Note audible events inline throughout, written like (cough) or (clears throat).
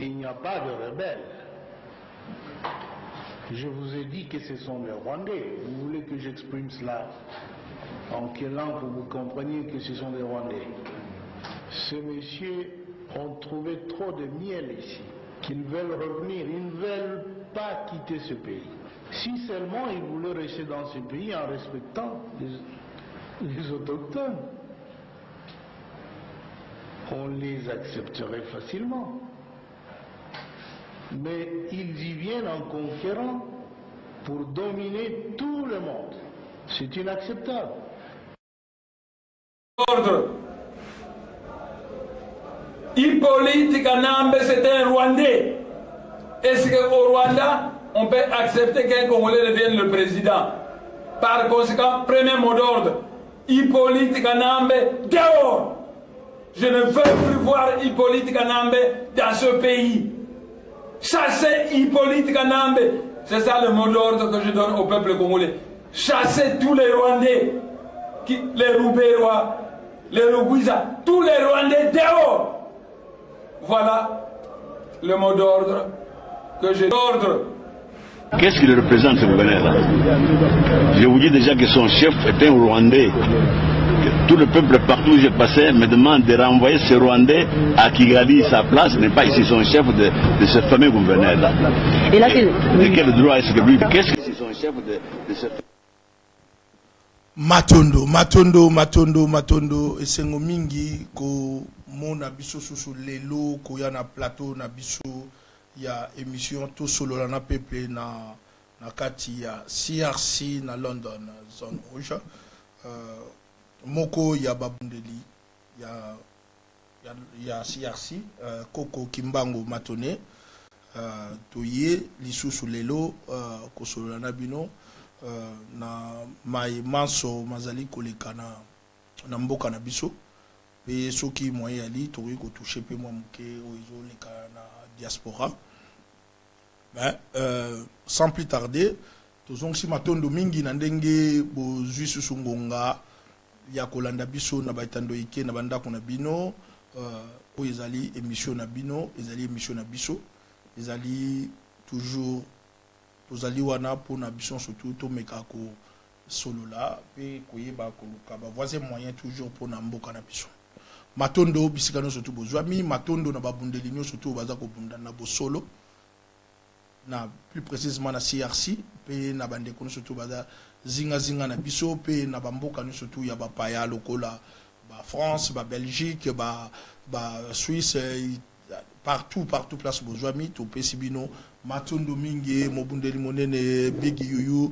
Il n'y a pas de rebelles. Je vous ai dit que ce sont les Rwandais. Vous voulez que j'exprime cela en quelle langue que vous compreniez que ce sont des Rwandais? Ces messieurs ont trouvé trop de miel ici, qu'ils veulent revenir. Ils ne veulent pas quitter ce pays. Si seulement ils voulaient rester dans ce pays en respectant les autochtones, on les accepterait facilement. Mais ils y viennent en conquérant pour dominer tout le monde. C'est inacceptable. Ordre. Hippolyte Kanambe, c'était un Rwandais. Est-ce qu'au Rwanda, on peut accepter qu'un Congolais devienne le président? Par conséquent, premier mot d'ordre, Hippolyte Kanambe, dehors Je ne veux plus voir Hippolyte Kanambe dans ce pays. Chassez Hippolyte Kanambe. C'est ça le mot d'ordre que je donne au peuple congolais. Chassez tous les Rwandais, les Roubérois, les Rugwiza, tous les Rwandais dehors. Voilà le mot d'ordre que j'ai d'ordre. Qu'est-ce qu'il représente ce gouverneur-là Je vous dis déjà que son chef est un Rwandais. Tout le peuple partout où j'ai passé me demande de renvoyer ce Rwandais à Kigali, sa place n'est pas ici son chef de, de ce fameux gouverneur-là. Et là, c'est- De quel droit est-ce que lui Qu'est-ce que c'est son chef de, de ce matondo matondo matondo matondo esengo mingi komona biso susu lelo koya na plateau na biso ya émission tosolola na peuple na, na kati ya crc na london zone rouge. Uh, moko ya babundeli ya, ya, ya crc uh, koko kimbango matone uh, toye lisusu lelo uh, kosolola na bino uh, na mai manso mazali koleka na, na mboka na biso. Mpe soki moyen yali tokoki kotouche mpe mwa moke oyo ezoleka na diaspora. Mais, euh, sans plus tarder tozongisi matondo mingi na ndenge bozwi susu ngonga ya kolanda biso na baetando eke na bandako na bino uh, oyo ezali émission na bino ezali émission na biso. Ezali toujours tozali wana mpona biso surtout tomeka kosolola mpe koyeba koluka. Bavoisin moyen toujours mpona mboka na biso. Matondo bisika nyonso tu bozwami. Matondo na babundeli nyonso tu oyo baza kobunda na bosolo. Na plus précisement na crc mpe na bandeko nyonso tu baza zingazinga na biso mpe na bamboka nyonso tu ya bapaya lokola bafrance babelgique baswisse ba partout partout place bozwami topesi bino matondo mingi mobundeli monene bigi yuyu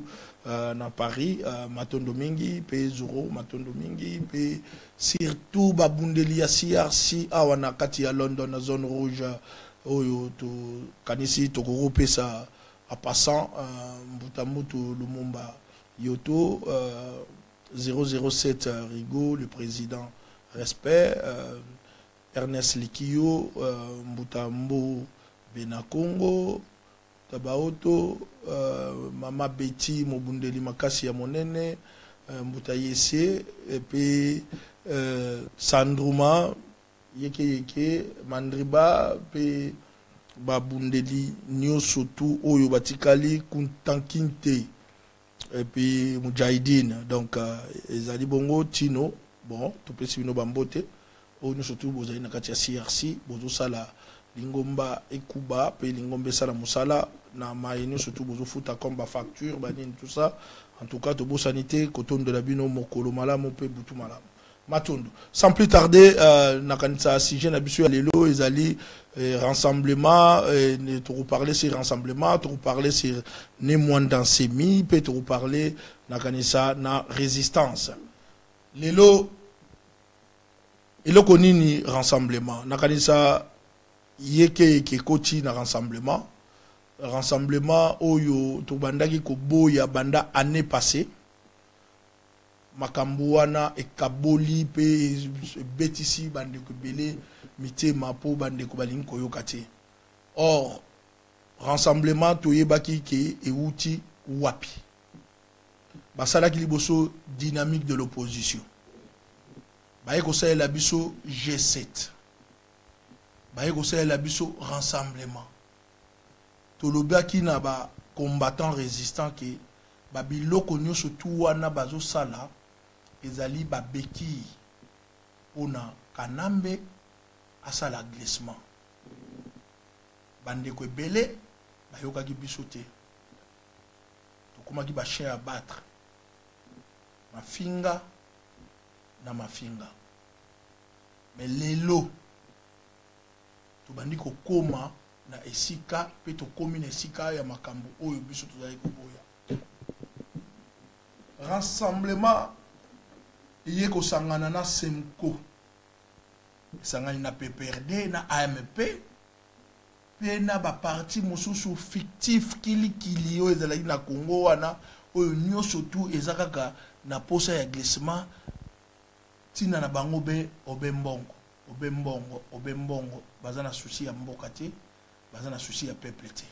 uh, na paris uh, matondo mingi mpe zoro matondo mingi mpe surtout babundeli ya crc awa na kati ya london na zone rouge oyo tokanisi tokokopesa a passant uh, mbuta mutu lumumba yoto uh, 007 uh, rigo le président respect uh, ernest likio uh, mbuta mbo benakongo tabaoto mama beti mobundeli makasi ya monene uh, mbuta yese epe uh, sandruma yeke yeke mandriba mpe babundeli nyonso tu oyo epuis mujahidine donc uh, ezali bongo tino bon topesi bino bambote oyo nyonso tu bozali na kati ya crc bozosala lingomba ekuba mpe lingomba esala mosala na mai nyonso tu bozofuta comme bafacture banini tout ça. En tout cas tobosani te kotondola bino mokolo malamu mpe butu malamu matondo sans plus tarder euh, nakanisa sujet na biso ya lelo ezali eh, rassemblement eh, tokoparle sur rassemblement tokoparle sur ne mwanda nsemi mpe tokoparle nakanisa na résistance. Lelo eloko nini rassemblement. Nakanisa yeke yeke ekoti na rassemblement. Rassemblement oyo tobandaki koboya banda année passée makambo wana ekaboli mpe ebetisi bandeko ebele mitema mpo bandeko balingi koyoka or rassemblement toyebaki ke ewuti wapi? Basalaki liboso dynamique de l'opposition. Baye kosalela biso g7 baye kosalela biso rassemblement. Tolobaki na bacombattant résistant ke babiloko nyonso tu wana bazosala ezali babekii mpona kanambe asala glissement. Bandeko ebele bayokaki biso te. Tokomaki bachien ya battre. Mafinga na mafinga. Me lelo tobandi kokóma na esika mpe tokómi na esika ya makambo oyo biso tozali koboya. Rassemblement eye kosangana na semco esangani na pprd na amp mpe na baparti mosusu fictif kilikili oyo ezalaki na congo wana oyo nyonso tu eza kaka na posa ya glissement. Ntina na bango be obe mbongo obe mbongo obe mbongo baza na susi ya mboka te baza na susi ya peuple te.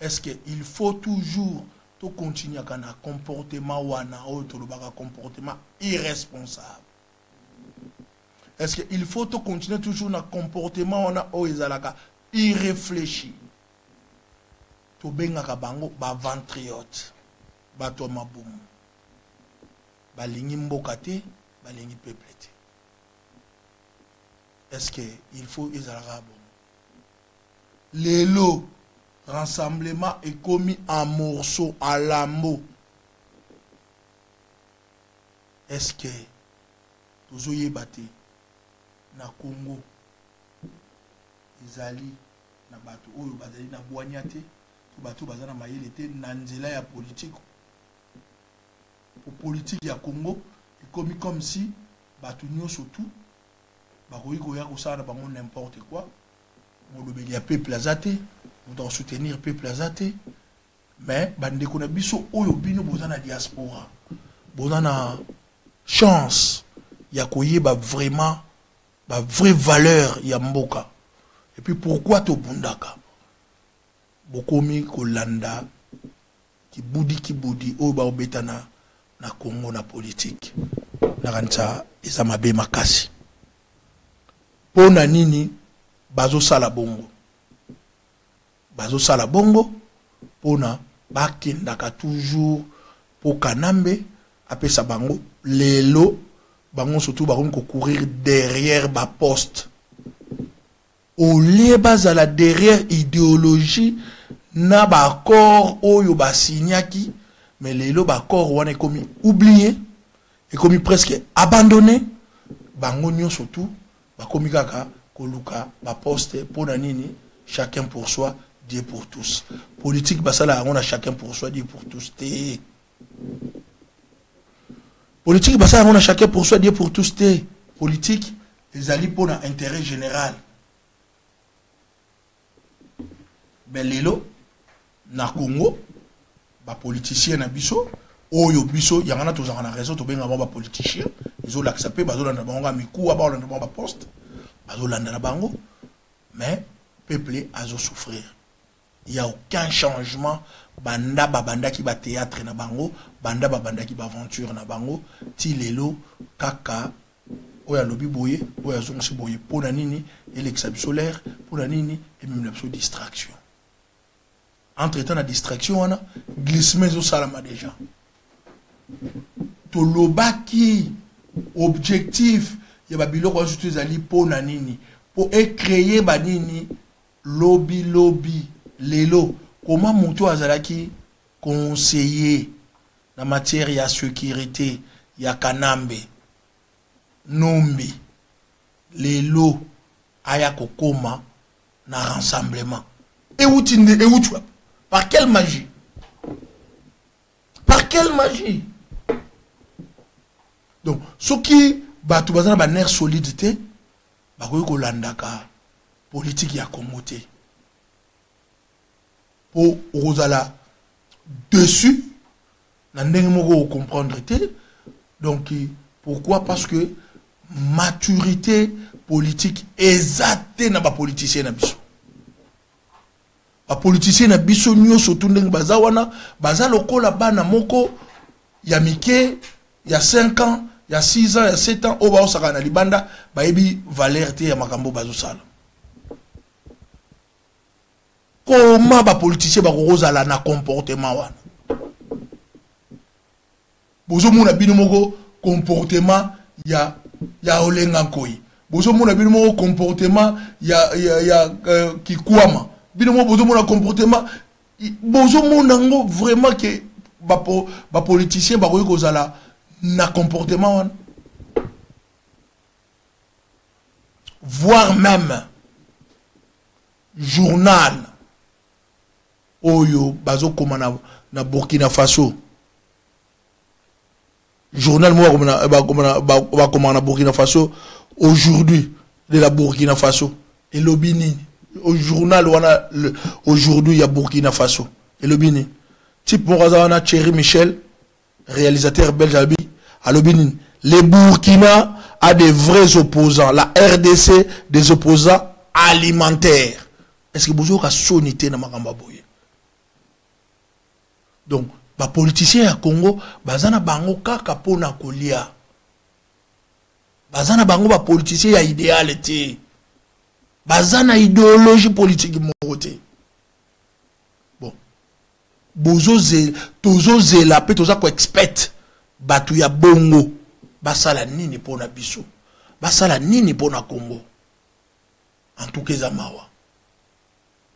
Est ce que il faut toujours tokontinuaka na comportement wana oyo tolobaka comportement irresponsable. Est ce que il faut tocontinue toujours na comportement wana oyo ezalaka irréfléchi? Tobengaka bango baventriote bato ya mabumu balingi mboka te balingi peuple te. Est ce que il faut ezalaka lelo rassemblement ekomi en morceau en lambeau est ce que tozoyeba te na congo ezali na bato oyo bazali na baza na ya politike po politike ya congo ekomi comme si bato nyonso tu na bango n'importe quoi. Ya peuple moto akosoutenir peuple aza te mais bandeko na biso oyo bino boza na diaspora. Boza chance ya koyeba vraiment bavraie valeur ya mboka. Et puis pourquoi tobundaka? Bokomi kolanda kibudi kibudi oyo baobeta na, na congo na politike nakanisa eza mabe makasi. Mpo na nini bazosala bongo bazosala bongo mpona bakendaka toujours mpo kanambe apesa bango lelo bango surtout bakomi kocourir derrière baposte olie bazala derrière idéologie na baaccord oyo basignaki mais lelo baaccord wana ekomi oublié ekomi presque abandonné bango nyonso tu bakomi kaka koluka baposte mpo na nini chacun pour soi dieu pour tous. Politique basala yango na chacun pour soi dieu pour tous. Te politique basala yango na chacun pour soi dieu pour tous. Te politique ezali mpo na intérêt général. Me lelo na congo bapoliticien na biso. Oyo biso yango na tozalaka na raison tobengaka bango bapoliticien ezolakisa mpe bazolanda bango ka mikuwa baolanda bango baposte bazolanda na bango. Mais peuple azosouffrir il y a aucun changement. Banda babandaki bathéâtre na bango. Banda babandaki baaventure na bango. Ti lelo kaka oyo alobi boye oyo azongisi boye. Mpo na nini elekisa biso l'air mpo na nini ememela biso distraction. Entre temps na distraction wana glissement ezosalama déjà. Tolobaki objectif ya babiloko nyonso to ezali mpo na nini. Mpo ecreye banini lobi lobi lelo. Koma moto azalaki conseiller na matière ya sécurité ya kanambe? Nombi lelo aya kokoma na rassemblement. Euti nde euti wapi par quelle magie? Par quelle magie? Donc soki bato baza na banere solide te bakoki kolandaka politike ya congo mpo okozala dessus na ndenge moko ocomprendre te donc pourquoi? Parce que maturité politique eza te na bapoliticien na biso. Bapoliticien na biso nyonso tu moko ya mike ya 5 ans ya 6 ans ya 7 ans oyo baosaka na libanda bayebi valeur te ya makambo koma bapoliticien bakokozala na comportement wana? Bozomona bino moko comportement ya ya olenga nkoi bozomona bino moko comportement ya, ya, ya uh, kikwama. Bino moko bozomona comportement bozomona yango vraiment ke bapoliticien bakoki kozala na comportement wana. Voire même journal oyo na, na burkina faso. Journal na burkina faso aujourd'hui de la burkina faso. Elobi nini? Journal wana aujourd'hui ya burkina faso. Elobi nini? Type moko aza wana thierry michel réalisateur belge alobi alobi nini? Le burkina a des vrais opposants. La rdc des opposants alimentaires. Est ce que bozoyoka soni te na makambo ya boye? Donc bapoliticien ya congo baza na bango kaka mpona kolia. Baza na bango bapoliticien ya idéale te. Baza na idéologie politique moko te. Bon. Tozozela mpe toza koexpect bato ya bongo basala nini mpona biso? Basala nini mpona congo? Antuka eza mawa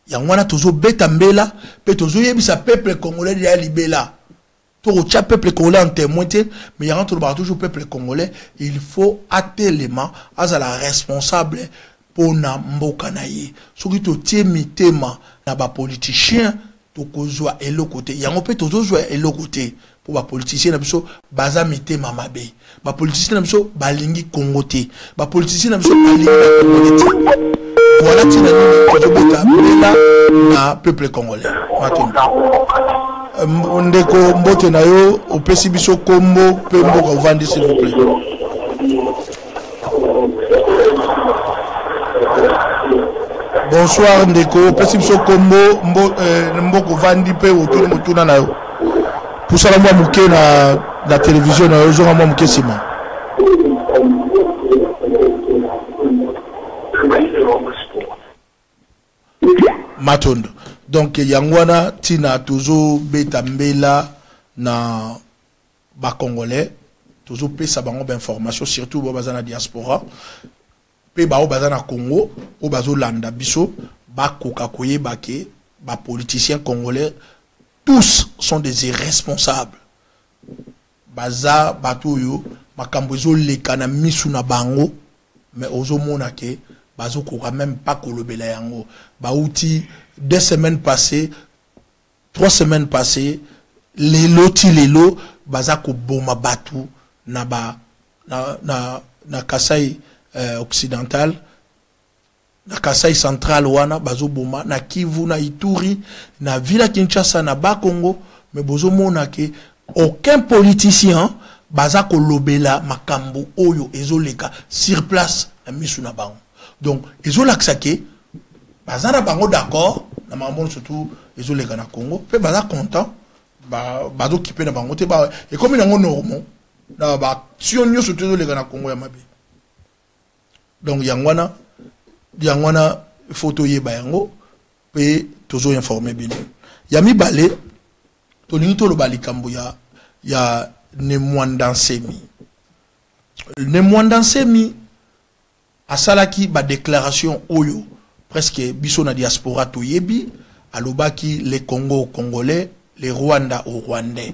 yango wana tozobeta mbela mpe tozoyebisa peuple congolais ya libela. Tokotia peuple congolais en témoin te mais yango tolobaka toujours peuple congolais il faut atelema azala responsable mpona mboka na ye. Soki totie mitema na bapoliticien tokozwa eloko te. Yango mpe tozozwa eloko te mpo bapoliticien na biso baza mitema mabe. Bapoliticien na biso balingi kongo te. Bapoliticien na biso balingi bakongole te voilà ntina nini tozobeta mbela na peuple congolais. Matondo ndeko mbote na yo opesi biso kombo mpe mboka ovandi s'il vous plaît. Bonsoir ndeko opesi biso kombo mboka ovandi mpe otuni motuna na yo. Pusala mwa moke na, televizio na yo zonga mwa moke nsima matondo. Donc yango wana ntina tozobeta mbela na bacongolais tozopesa bango bainformation surtout bao baza diaspora. Mpe bao baza na congo oyo bazolanda biso bakoka koyeba ke bapoliticien congolais tous sont des irresponsables. Baza bato oyo makambo ezoleka na misu na bango mais ozomona ke bazokoka même pas kolobela yango. Bauti deux semaines passées trois semaines passées lelo ti lelo baza koboma bato na ba na, na, na kasai euh, occidental na kasai central wana bazoboma na kivu na ituri na vila kinshasa na bakongo me bozomona ke aucun politicien baza kolobela makambo oyo ezoleka sur place na misu na bango donc ezolakisa ke baza na bango d'accord na makambo surtout ezoleka na congo mpe baza content bazokipe na bango te ekomi nango normal na baction nyonso to ezoleka na congo ya mabe. Donc yango wana yango wana faut toyeba yango mpe tozoinforme bino. Ya mibale tolingi toloba likambo ya ya nemwandansemi. Nemwandansemi asalaki badéclaration oyo presque biso na diaspora toyebi alobaki le congo congolais le rwanda au rwandais.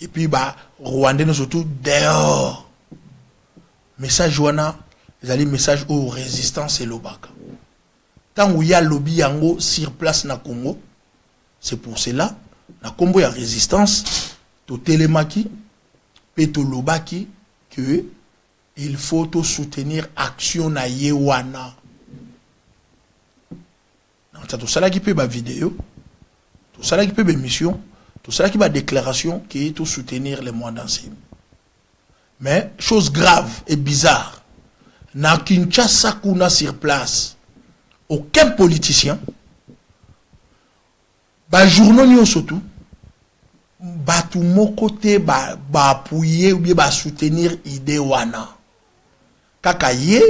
Et puis ba rwandais no surtout dehors. Message wana ezali message oyo résistance elobaka ntango ye alobi yango sur place na congo c'est pour cela na nkombo ya résistance totelemaki mpe tolobaki que il faut soutenir action na ye wana. Nta tosalaki mpe bavideo tosalaki mpe baémission tosalaki badéclaration ke tosoutenir le mois d'ancien mais chose grave et bizarre na kinshasa kuna sur place aucun politicien bajournaux nyonso tu bato moko te baapuye ba ou bien basoutenir idée wana kaka ye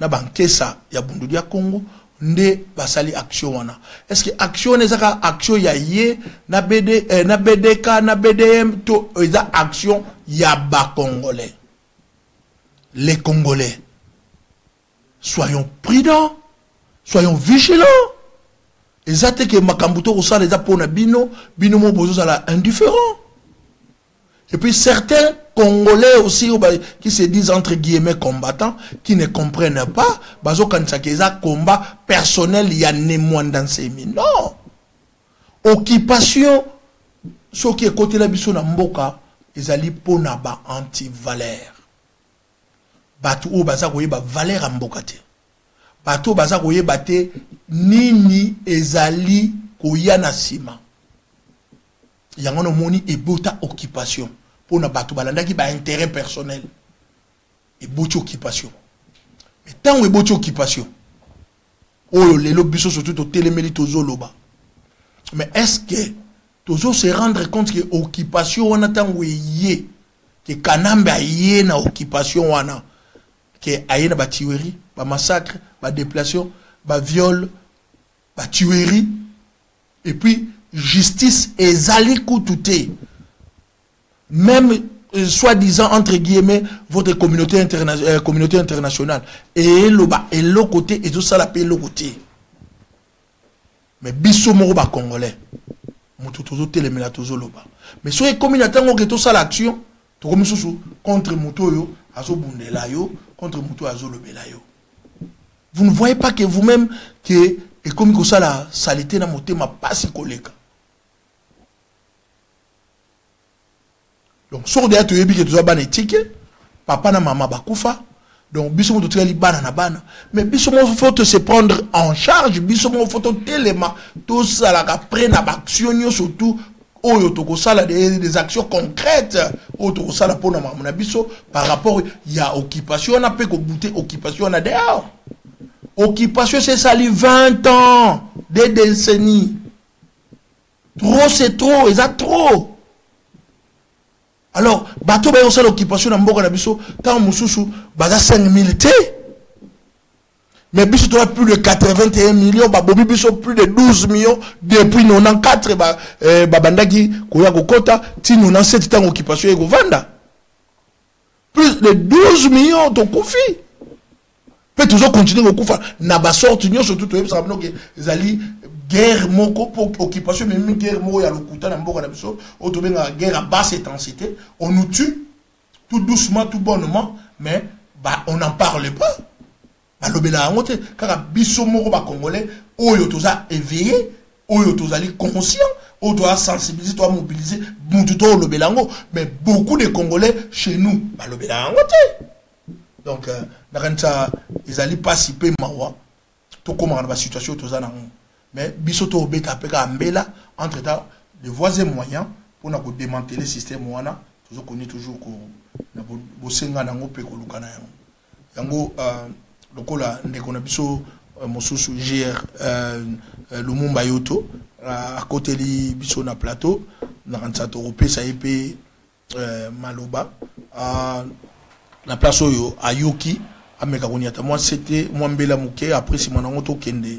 na bankesa ya bunduli ya congo nde basali action wana. Est ce que action wana eza kaka action ya ye na, BD, eh, na bdk na bdm to eza action ya bacongolais les congolais. Soyons prudents soyons vigilants. Eza te ke makambo tokosala eza mpo na bino bino mo bozozala indifférent et puis certains Congolais aussi qui se disent entre guillemets combattants, qui ne comprennent pas, bazo kanisa combat personnel y a dans ces mines. Non. Occupation ce qui est côté la biso mboka ezali pona ba anti-valeur. Batu o baza koyeba valeur ya mboka te. Batu baza koyeba te nini ezali koya na sima. Yango no moni ebota occupation mpona bato balandaki baintérêt personnel eboti occupation mais ntango eboti occupation oyo lelo biso surtout totelemeli tozoloba mais est ce que tozo se rendre compte ke occupation wana ntango eye ke kanambe aye na occupation wana ke aye na batuerie bamassacre badéplation baviole batuerie et puis justice ezali kutu même euh, soi-disant entre guillemets votre communauté, euh, internationale. Et loba et le côté et tout ça la paix le côté mais biso moko ba congolais. Moto tozo telemela tozo loba. Mais so ekomi na tango ke tosala action tokomi contre moto oyo azobundela contre moto oyo azolobela yo. Vous ne voyez pas que vous-même que ekomi kosala salité na motema pasi koleka donc soki deya toyebi ke toza bana etike papa na mama bakufa. Donc biso moko totikali bana na bana. Mais biso moko faut te se prendre en charge biso moko faut totelema tosalaka près na baaction nyonso tout oyo tokosala des, des actions concrètes oyo tokosala mpona makambo na biso par rapport ya occupation wana mpe kobute occupation wana dehors. Occupation esali 20 ans des décennies. Trop c'est trop eza trop alors bato bayosala occupation na mboka na biso ntango mosusu baza 5000 te. Mais biso toza plus de 81 millions biso plus de 12 millions depuis 94 babandaki ba koya kokɔta ti 97 ntango occupation ekovanda plus de 12 millions tokufi. Mpe tozokontinue kokufa na basorte nyonso tu toyebisaka bino ke ezali guerre moko pour occupation mais guerre moko ya lokuta na mboka na biso oyo tobengaka guerre à basse intensité on nous tue tout doucement tout bonnement mais bah, on n'en parle pas. Balobela yango te kaka biso moko bacongolais oyo toza éveillé oyo tozali conscient oyo toza sensibiliser toza mobiliser mutu toolobela yango mais beaucoup de congolais chez nous balobela yango te. Donc euh, nakanisa ezali mpasi mpe mawa tokomaka na basituation oyo toza nango mais biso tobeta mpe kaka mbela entre temps de voies et moyens mpona kodémanteler système wana tozokoni toujours na bosenga nango mpe koluka na yango. Yango uh, lokola ndeko na biso uh, mosusu gr uh, lumumba yoto akoteli biso na plateau nakanisa tokopesa ye mpe maloba na place oyo ayoki ameka koniata mwa sete mwa mbela moke après nsima nango tokende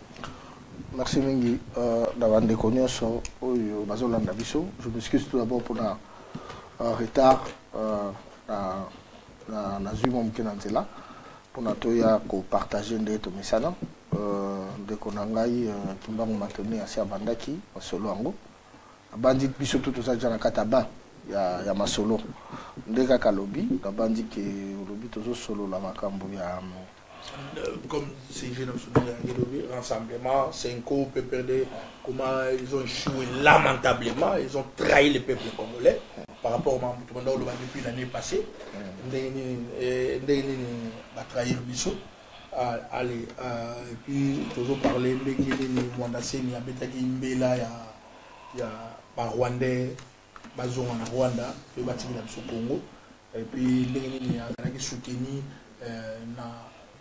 merci mingi. Uh, bandeko nyonso oyo bazolanda biso je m'excuse tout d'abord mpona uh, retard na, na, nazwi mwa moke na nzela mpona toya kopartage nde tomesana uh, ndeko na ngai uh, kimbango matoni asi abandaki masolo yango abandi biso tu toza deja na kati ya ban ya, ya masolo. Ke olobi tozosolola makambo ya um, comme CG rassemblement, Senko, PPRD, comment ils ont échoué lamentablement, ils ont trahi le peuple congolais par rapport au Mamboutouanda depuis l'année passée. Ndeni va trahir Bissot. Allez, et puis toujours parler de Mwanda Seni, Abetaki Mbela, il y a Rwandais, bazonga na rwanda mpe batikela biso congo epuis ndenge nini azalaki souteni euh,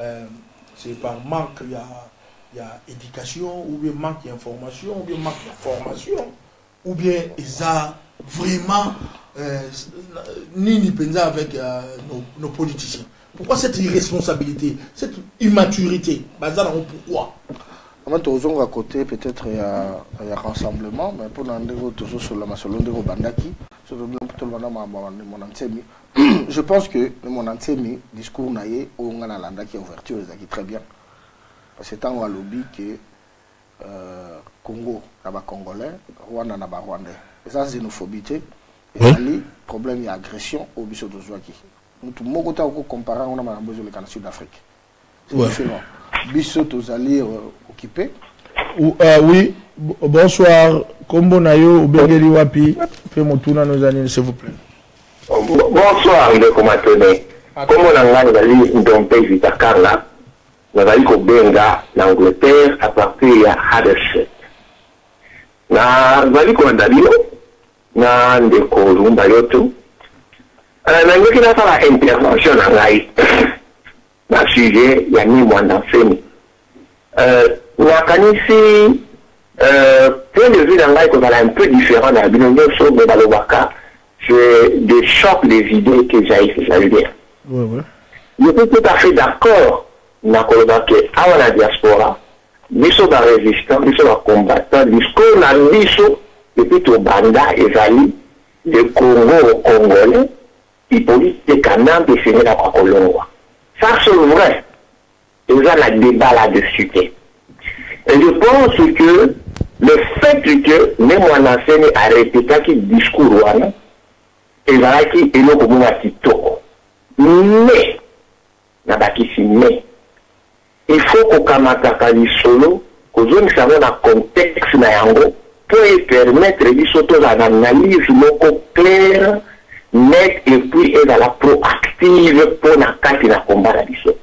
euh, c'est par manque ya ya éducation ou bien manque ya information ou bien manque ya formation ou bien eza vraiment euh, nini mpenza avec euh, nos, nos politiciens. Pourquoi cette irresponsabilité cette immaturité pourquoi? Avant tozonga côté peut-être ya, ya rassemblement mais mpona ndenge tozosola masolo ndenge obandaki tolobanda mon ntemi (clears throat) je pense que mon ntemi discours na ye oyo nga nalandaki ouverture très bien. Parce que ntango alobi ke euh, congo na bacongolais rwanda na barwandais eza xénophobie te ezali problème ya agression oyo biso tozwaki mutu moko te akokompare yango na makambo ezoleka na sud afrique c'est différent. Biso tozali euh, occupé. Uh, oui. Bonsoir. Kombo na yo obengeli wapi. Mpe motuna no eza nini s'il vous plaît bonsoir ndeko matene. Kombo na ngai ezali ndompe vitakanga nazali kobenga na angleterre à partir ya haderset nazali kolanda bino na ndeko lumba yoto. Nangoki nasala intervention na ngai (coughs) na sujet ya nimwanda nsemi. Nakanisi point de vue na ngai kozala un peu différent na bino. Nyonso me balobaka c'est des chocs des idées que j'ai bien ouais, ouais. je suis tout à fait d'accord na koloba ke awa na diaspora. Biso barésistant biso bacombattant discours na biso epuis tobanda ezali le congo congolais hippolyte kanambe esengelaka kolongwa ça c'est vrai. Eza na débat là-dessus et je pense que le fait que me mwana nseni arepetaki discours wana ezalaki eloko moko ya kitoko. Mais nabakisi mais il faut kokamataka lisolo kozongisa yango na contexte na yango mpo epermettre biso tozala na analyse moko claire net et puis ezala proactive mpo na kati na komba na biso.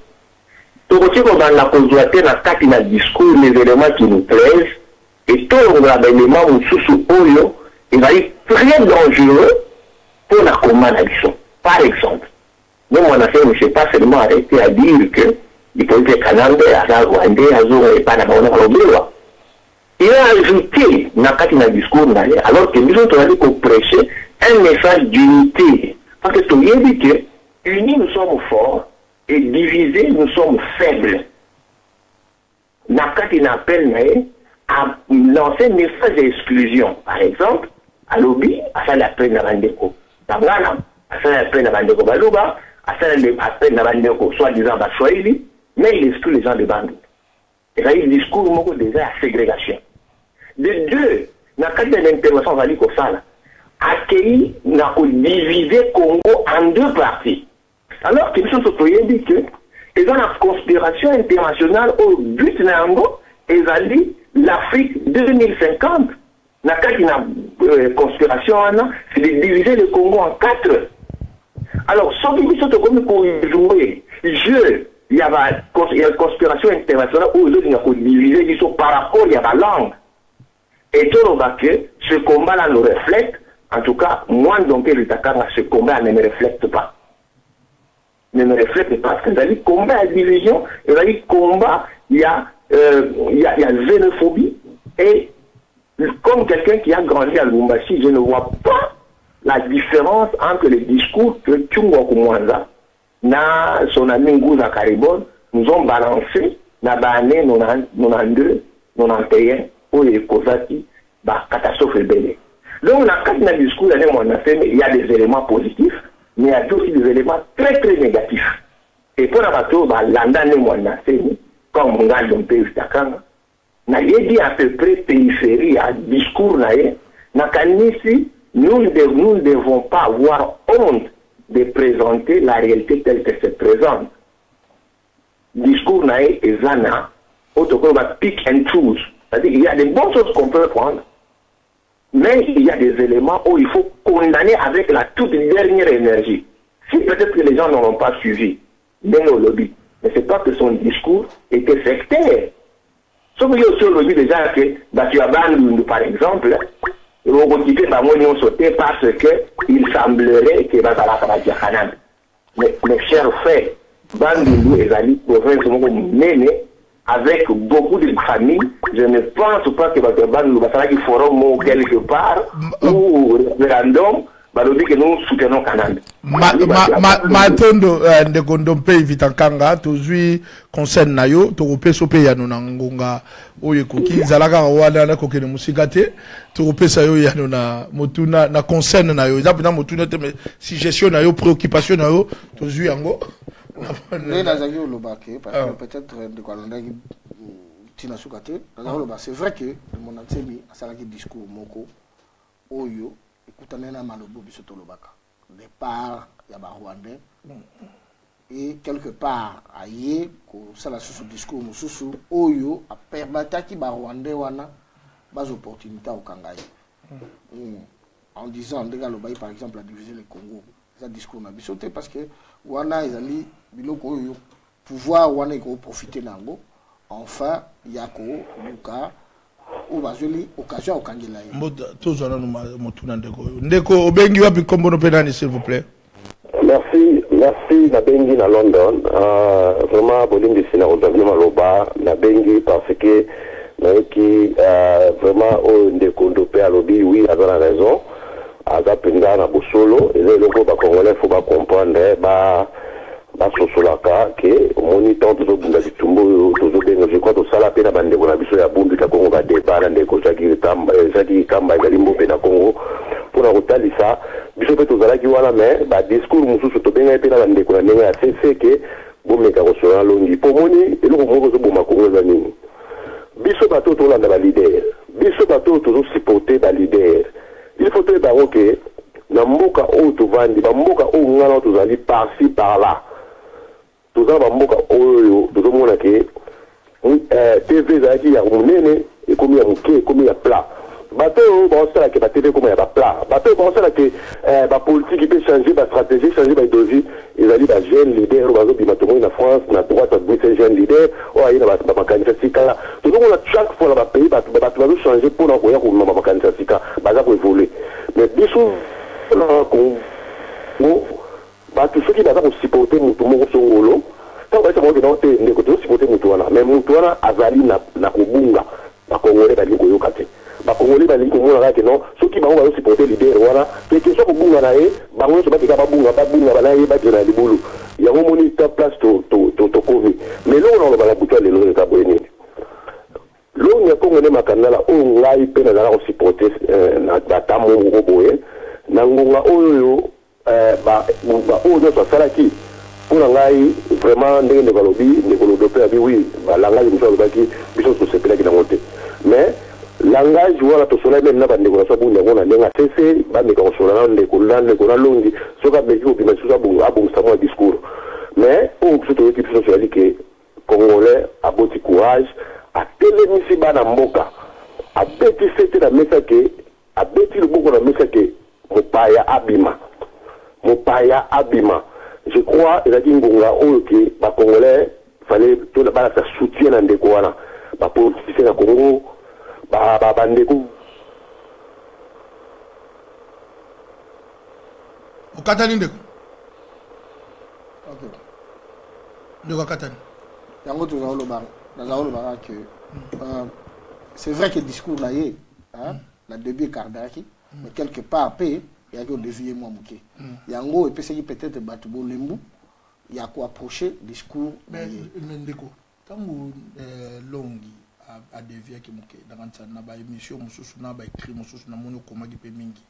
Tokoki kobanda kozwa te na kati na discours les éléments qui nous plaisent et tolongola baélément mosusu oyo ezali très dangereux mpo na komba na biso par exemple ne mwana se ne s'est pas seulement arrêté à dire que hippolyte kanambe aza rwandais azonga epai na bango na balobelwa il a ajouté discours alors que biso tozali koprêcher un message d'unité. Parce que toyebi que unis nous sommes forts et divisés nous sommes faibles. Na message d'exclusion. Par exemple alobi asali appel na bandeko bangana asali appel na bandeko baluba asali appel na bandeko soi-disant baswahili mais il exclut les gens de bandou ezali discours moko déjà ya ségrégation. De deux na kati ya l'intervention azali kosala akei na kodiviser congo en deux parties. Alors que biso nyonso toyebi ke eza na conspiration internationale oyo but na yango l'afrique 2050 na kati euh, conspiration c'est de diviser le congo en quatre. Alors soki biso tokomi kojouer jeu ya conspiration internationale oyo ezolinga kodiviser biso par rapport ya balangue et toloba que ce combat là nous reflète en tout cas moi donc Lutakanga ce combat ne me reflète pas. Ne me reflète pas. Ezali combat ya division ezali combat ya euh, ya xénophobie et comme quelqu'un qui a grandi à Lubumbashi je ne vois pas la différence entre les discours que Tchungwa Kumwanza son ami Ngouza Karibon nous ont balancé na baannée 92 91 oyo ekozaki bacatastrophe ebele donc na kati na discours ya nde mwanaseme il y a des éléments positifs mais il y a aussi des éléments très très négatifs. Et mpo na bato balanda nde mwanasemi comme ngando mpe utakanga peu près périphérie discours na ye nakanisi nous ne devons pas avoir honte de présenter la réalité telle que se présente. Discours naïe et zana, autocolore va pick and choose. C'est-à-dire qu'il y a des bonnes choses qu'on peut prendre, mais il y a des éléments où il faut condamner avec la toute dernière énergie. Si peut-être que les gens n'auront pas suivi, au lobby, mais c'est pas que son discours était sectaire. Sauf qu'il y a aussi au lobby déjà que, bah, tu as Bandundu, par exemple, reconstitué par moi, ont sauté parce que il semblerait que Bazala Kanadiakanan. Mais, mes chers frères, Bandundu et Ali, province Mene, avec beaucoup de familles, je ne pense pas que Bandundu va qui ou quelque part, ou référendum, dire que nous soutenons Canada. Ma- ma- ma- matondo eh, ndeko ndo mpe evitankanga tozwi concerne na yo tokopesa mpe yano na ngonga. Oyo ekoki ezala kaka wana nakokende mosika te tokopesa yo yano na motuna na concerne na yo. Eza mpena motuna te mais suggestion na yo préoccupation na yo tozwi yango. Nde nazalaki koloba ke parce Ah. que peut-être ndeko alondaki ntina suka te nazalaki koloba c'est vrai que mona ntsemi asalaki discours moko oyo ekutani na malobo biso tolobaka. De part ya barwandais. Et quelque part aye kosala susu discours mosusu oyo apermetaki barwandais wana bazopportunité akokanga ye Mm. en disant ndenge par exemple à diviser le congo eza discours na biso te parce que wana ezali biloko oyo pouvoir wana ekoprofite na yango enfin ya koluka oyo bazweli occasion ya kokangela ye. Tozwa nanu ma- motuna ndeko oyo. Ndeko obengi wapi nkombono mpe nani s'il vous plaît? Merci merci nabengi na london. Uh, vraiment bolimbisi na kozwa bino maloba nabengi parce que nayoki uh, vraiment oyo ndeko ndo mpe alobi wi aza na raison. Aza mpenza na bosolo eza eloko oyo bacongolais fo bacomprendre ba basosolaka ke omoni ntango tozobunda litumbu oyo tozobenga. Je crois tosala mpe na bandeko na biso ya ta kongo badeba na ndeko jaki Kamba- ezali mbope na kongo mpona kotalisa biso mpe tozalaki wana me badiscours mosusu tobengaki mpe na bandeko na ndenge ya sese ke bomeka kosola na longi. Mpo omoni eloko moko ezoboma kongo eza nini? Biso bato oyo tolanda balider biso bato oyo tozosupporte balider il faut toyeba yango ke na mboka oyo tovandi bamboka oyo ngana oyo tozali parci par là toza na bamboka oyo tozomona ke eh, tv ezalaki ya monene ekomi ya moke ekomi ya plat. Bato oyo batv ekoma ya baplat bato oyo ke eh, mpe change bastratégie change ezali bajeune leader oyo bazobima na france na droite jeune leader oyo aye na ba- bamakanisa sika. Tozomona chaque fois na bapays bato bato bazochange mpona koya komema bamakanisa sika baza koévolue mais biso na congo bato soki baza kosupporte motu moko songolo ntango bayesa bango kenao te ndeko tozosupporte motu wana. Mais motu wana azali na, kobunga bakongole balingi koyoka te. Bakongole balingi komona kaka keno soki bango bazosupporte lider wana peke so kobunga na ye bango nyonso bakeka babunga babunga bana ye bakende na libulu. Yango moni ta place tokomi to, to, tokomi mais eloko na koloba na butu ya lelo eza boye nini longi ya kongo nde makandala oyo ngai mpe nazala kosupporte eh, na bata moko boye na ngonga oyo eh, ba- ba- oyo nyonso asalaki. Mpona ngai vraiment ndenge ndeko alobi ndeko lodo mpe abi wi balangage mosusu alobaki biso tosepelaki nango te. Mais langage wana tosolai meme na bandeko na so abungi yango na ndenge asese bameka kosola na ndeko na ndeko na longi. Soki ameki kobima lisusu abongisa mwa discours. Mais oyo biso toyoki biso soyali ke congolais aboti courage atelemisi bana mboka. Abeti fete na mesa ke abeti loboko na mesa ke mopaya abima mopaya abima. Je crois ezalaki ngonga oyo ke bacongolais fale balasa soutien na ndeko wana bapoliticien na congo ba- ba- bandeko okatani ndeko? Ok. ndeko akatani yango toza koloba naza kolobaka ke euh, c'est vrai que discours na ye hein, na début ekardaki mais quelque part mpe eyaki kodevie mwa moke yango epesaki peut-être bato bolembu ya koapproche discours na mais ye. mais ndeko ntango eh, longi a- adeviaki moke nakanisa na baémission mosusu na baécrit mosusu namoni okomaki mpe mingi.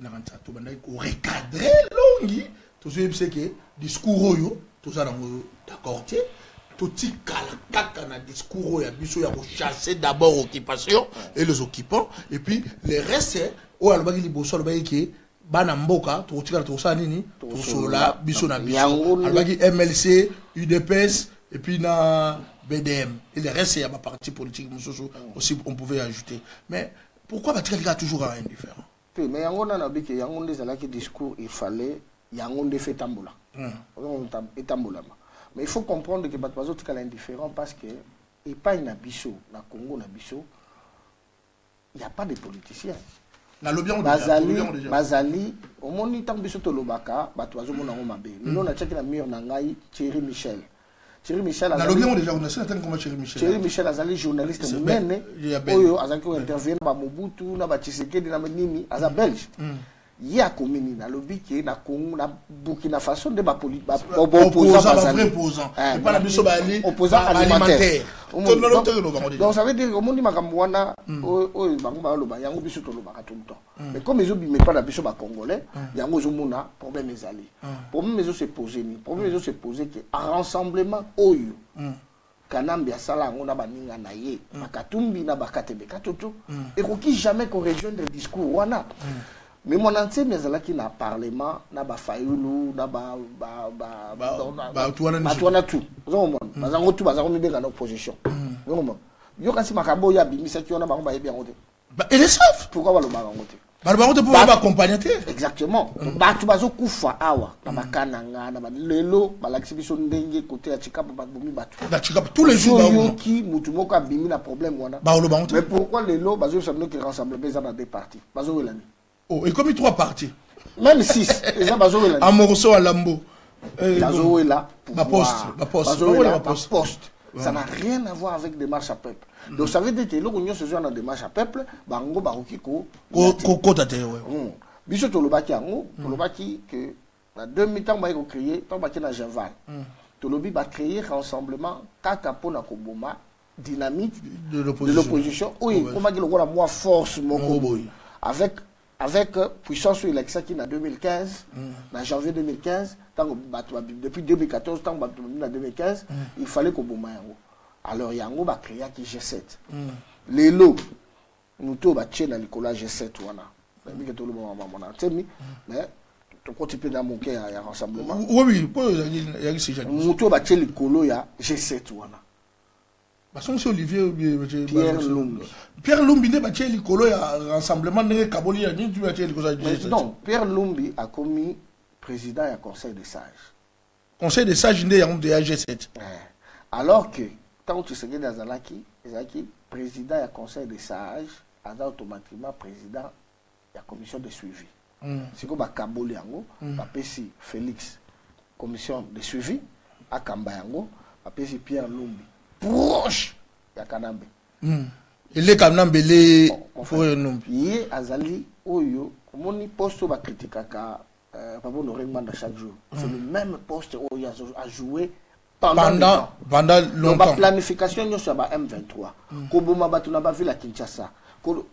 Nakanisa tobandaki korecadre longi tozoyebisa ke discours oyo toza nango d'accord te totikala kaka na discours oyo ya biso ya kochasse d'abord occupation et les occupants. Et puis le reste oyo alobaki liboso alobaki ke bana mboka tokotikala tokosala nini? Tosolola biso na biso. Alobaki mlc udps et puis na bdm et le reste ya baparti politique mosusu aussi on pouvait ajouter. Mais pourquoi batikali kaka toujours à indifférent? Mais yango nana obi ke yango nde ezalaki discours il fallait yango nde fe etambola tam- etambolama mais il faut comprendre ke bato bazotikala indifférent parce que epai na biso na congo na biso il y a pas de politiciens yango bazali tolobi yango déjà. bazali omoni ntango biso tolobaka bato bazomona yango mabe. Lelo natiaki na mur na ngai thierry michel. Thierry michel nalobi yango déjà onasi natani koma chéri michel thierry michel azali journaliste monene oyo azalaki kointerviewe na bamobutu na batshisekedi na nini aza belge ye akomemi nalobi ke na kongo na burkina faso nde baopposantopposantdonc ah, bah, ça veut dire omondi makambo wana oyo bango baloba yango biso tolobaka tout le temps. Mais comme ezobima epai na biso bacongolais yango ezomona problème ezali problème ezose pose ni. Problème ezose pose ke enrensemblement oyo kanambi asala yango na baninga na ye makatumbi na bakatebe katoto ekoki jamais korejoindre discours wana. Mm mais mon entier mais là qui na parlement na ba fayulu na ba ba ba ba tuana ba tuana tu zongo mon bazango tu bazango mi benga na opposition zongo mon yo kasi makambo ya bimisa tu na bango ba yebi yango te ba et les sauf pourquoi ba bah, bah, mm. bah, mm. lo ba yango te ba bango te pour ba accompagner te exactement. Ba tu bazo kufa awa na makana nga na ba lelo ba lakisi biso ndenge côté ya chikapo ba bumi ba tu ba chikapo tous les jours ba yo ki mutu moko abimi na problème wana ba lo bango te mais pourquoi lelo bazo sabino ki rassemblement za ba deux parties bazo welani Oh, ekomi trois parties. Même six. Eza bazowela nini amorso alambo Eh, bazowela Baposte, baposte, ça n'a rien à voir avec démarche à peuple. Donc ça veut dire que eloko nyonso ezoya na démarche à peuple bango bakoki ko ko- kokota te. Mm. biso tolobaki yango tolobaki ke na 2000 ntango baye kocréer ntango bake na genval tolobi bacréer rassemblement kaka mpona koboma dynamite De de l'opposition. oyo ekomaki lokola mwa force moko boye boye avec Puissance sur qui en 2015, en janvier 2015, depuis 2014, tant que 2015, il fallait qu'on bombe Alors, il y a un qui G7. Les lots, nous tous, nous Nicolas G7. Voilà. Mais tokoti mpe na moke ya rassemblement? Oui oui mpo g7 basongisi olivier Pierre Lumbi. pierre lumbi nde batie likolo ya rassemblement ndenge kaboli ya nini tu batie likolo ya Mais G7. non pierre lumbi akomi président ya conseil des sages. Conseil de sage nde yango ya g7 Eh, alors que ntango tshisekedi azalaki ezalaki président ya conseil des sages aza automatiquement président ya commission de suivi sikoyo bakaboli yango bapesi félix. Commission de suivi akamba yango bapesi pierre lumbi proche ya kanambe. Eleka na mbele Mon fo frère, numbi ye azali oyo. Omoni poste oyo bakritikaka euh, papa honoré ngmanda chaque jour. C'est le même poste oyo ajoué pendant, pendant pendant longtemps. baplanification nyonso ya ba m23. Koboma bato na bavile ya kinshasa.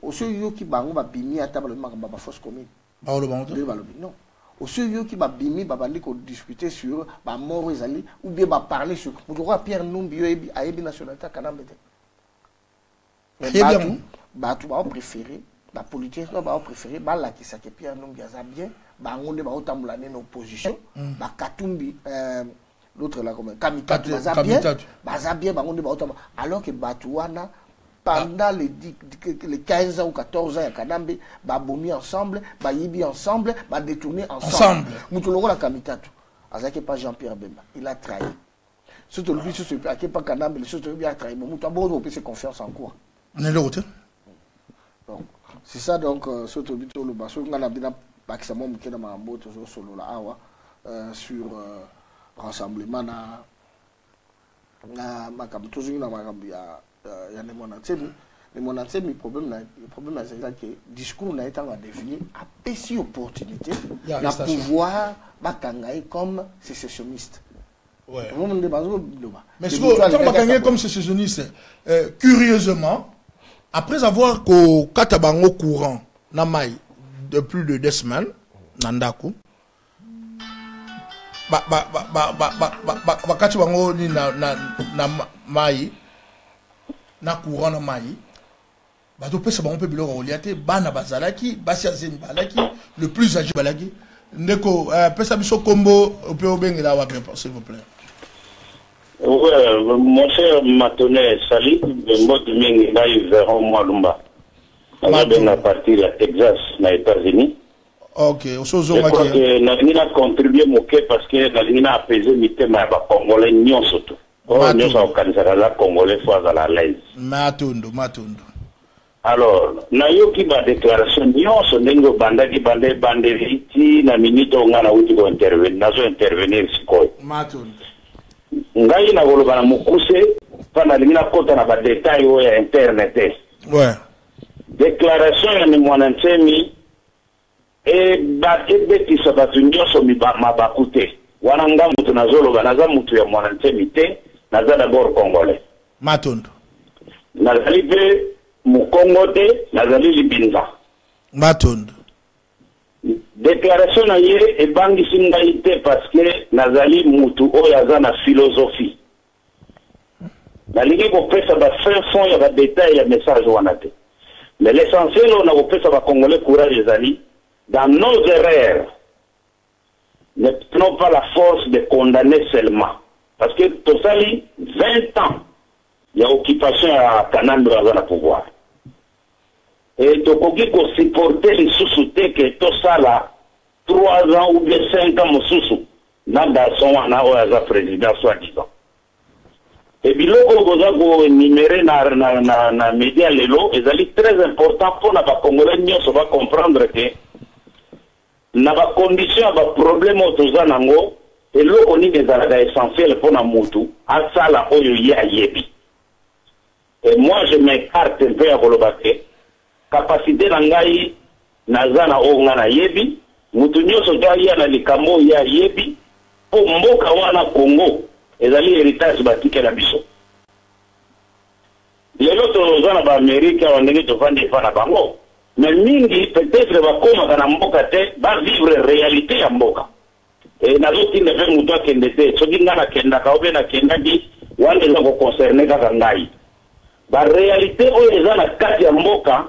Osi oyoki bango babimi ata balobi makambo ya bafosse commune. Baoloba yango osoyo qui ba bimi ba bali ko discuter sur ba mort ezali ou bien ba parler sur. Mutu ko Pierre Numbi yo ebi ayebi nationalité kanambe te mais batu batu ba préférer ba politicien ba préférer ba lakisa ke Pierre Numbi aza bien bango nde baotambola nene opposition. Mm. Bakatumbi euh, l'autre là comme kamikatu baza bah, bien baza bien bango nde baotambola alors que batu wana pendant les, dix- dix- les 15 ans ou 14 ans ya kanambe babomi ensemble bayibi ensemble badétourné ensemble. Ensemble. moto lokola kamitatu azalaki pas jean pierre bemba. Il a trahi. Soki tolobi susu ake pa kanambe lisusu toyebi atrahi mo moto aboko opesi confiance en quoi? Na eloko te donc c'est ça donc euh, soki tolobi toloba soki ngai na bina bakisa mwa moke na makambo tozosolola awa euh, sur euh, rassemblement na makambo. Tozongi na makambo ya uh, ya ndembo na nzembo mais mon ancien problème na problème na c'est que discours na étant à définir a péci opportunité na pouvoir bakangaye comme sécessionniste ouais mais ce que bakangaye comme sécessionniste curieusement après avoir ko katabango courant na mai de plus de deux semaines na ndako bakati bango ni na, na, na mai na courant na mai bato pesa bango mpe biloko kolia te bana bazalaki basi ya zemi balaki le plus age balaki ndeko eh, pesa biso kombo mpe obengela wapi s'il vous plaît? Ouais, mon cher Matonet Sali, Maud Minginda, ils verront moi Lumba. On a partir à Texas, aux États-Unis. Ok, osozo Je crois que nous avons contribué parce que nous avons apaisé le thème à Congolais, nous surtout. Oyo Matu. nyonso akokanisaka aza congolais fo azala laise. Matondo matondo alors nayoki badéclaration nyonso ndenge obandaki banda ebandeli ti na minute oyo ngai nauti kointervenir nazo intervenir sikoyo. Matondo ngai nakoloba na mokuse mpa nalingi nakɔta na badetail oyo ya interne te ouais. Déclaration ya mimwana ntemi eba- ebetisa bato nyonso mabaku te. Wana nga mutu nazoloba naza mutu ya mwana ntemi te naza d'abord congolais. Matondo nazali mpe mokongo te nazali libinza. Matondo déclaration na ye ebangisi ngai te parce que nazali mutu oyo aza na philosophie. Nalingi kopesa bafin fond ya badetail ya message wana te. Mais l'essentiel oyo na kopesa bacongolais courage ezali dans nos erreurs ne prenons pas la force de condamner seulement parce que tosali 20 ans ya occupation ya kanambe aza na pouvoir. E tokoki kosupporte lisusu te ke tosala 3 ans ou bien 5 ans mosusu na garçon wana oyo aza président soi disant e biloko oyo boza konimere na, na, na, na média lelo ezali très important mpona bacongolais nyonso bacomprendre ke na bacondition ya baproblème oyo toza nango eloko nini ezalaka essentiel mpona mutu asala oyo ye ayebi. Et moi je m'écarte mpe ya koloba te kapasité na ngai naza na oyo ngai nayebi mutu nyonso to aya na likambo oyo ye ayebi mpo mboka wana congo ezali héritage batikela biso. Lelo toza na baamérike awa ndenge tovandi efa na bango mais mingi peut-être bakomaka na mboka te bavivre réalité ya mboka. e nazotinda mpe motu akende te. Soki ngai nakendaka obe nakendaki wana eza koconcerne kaka ngai. Baréalité oyo eza na kati ya mboka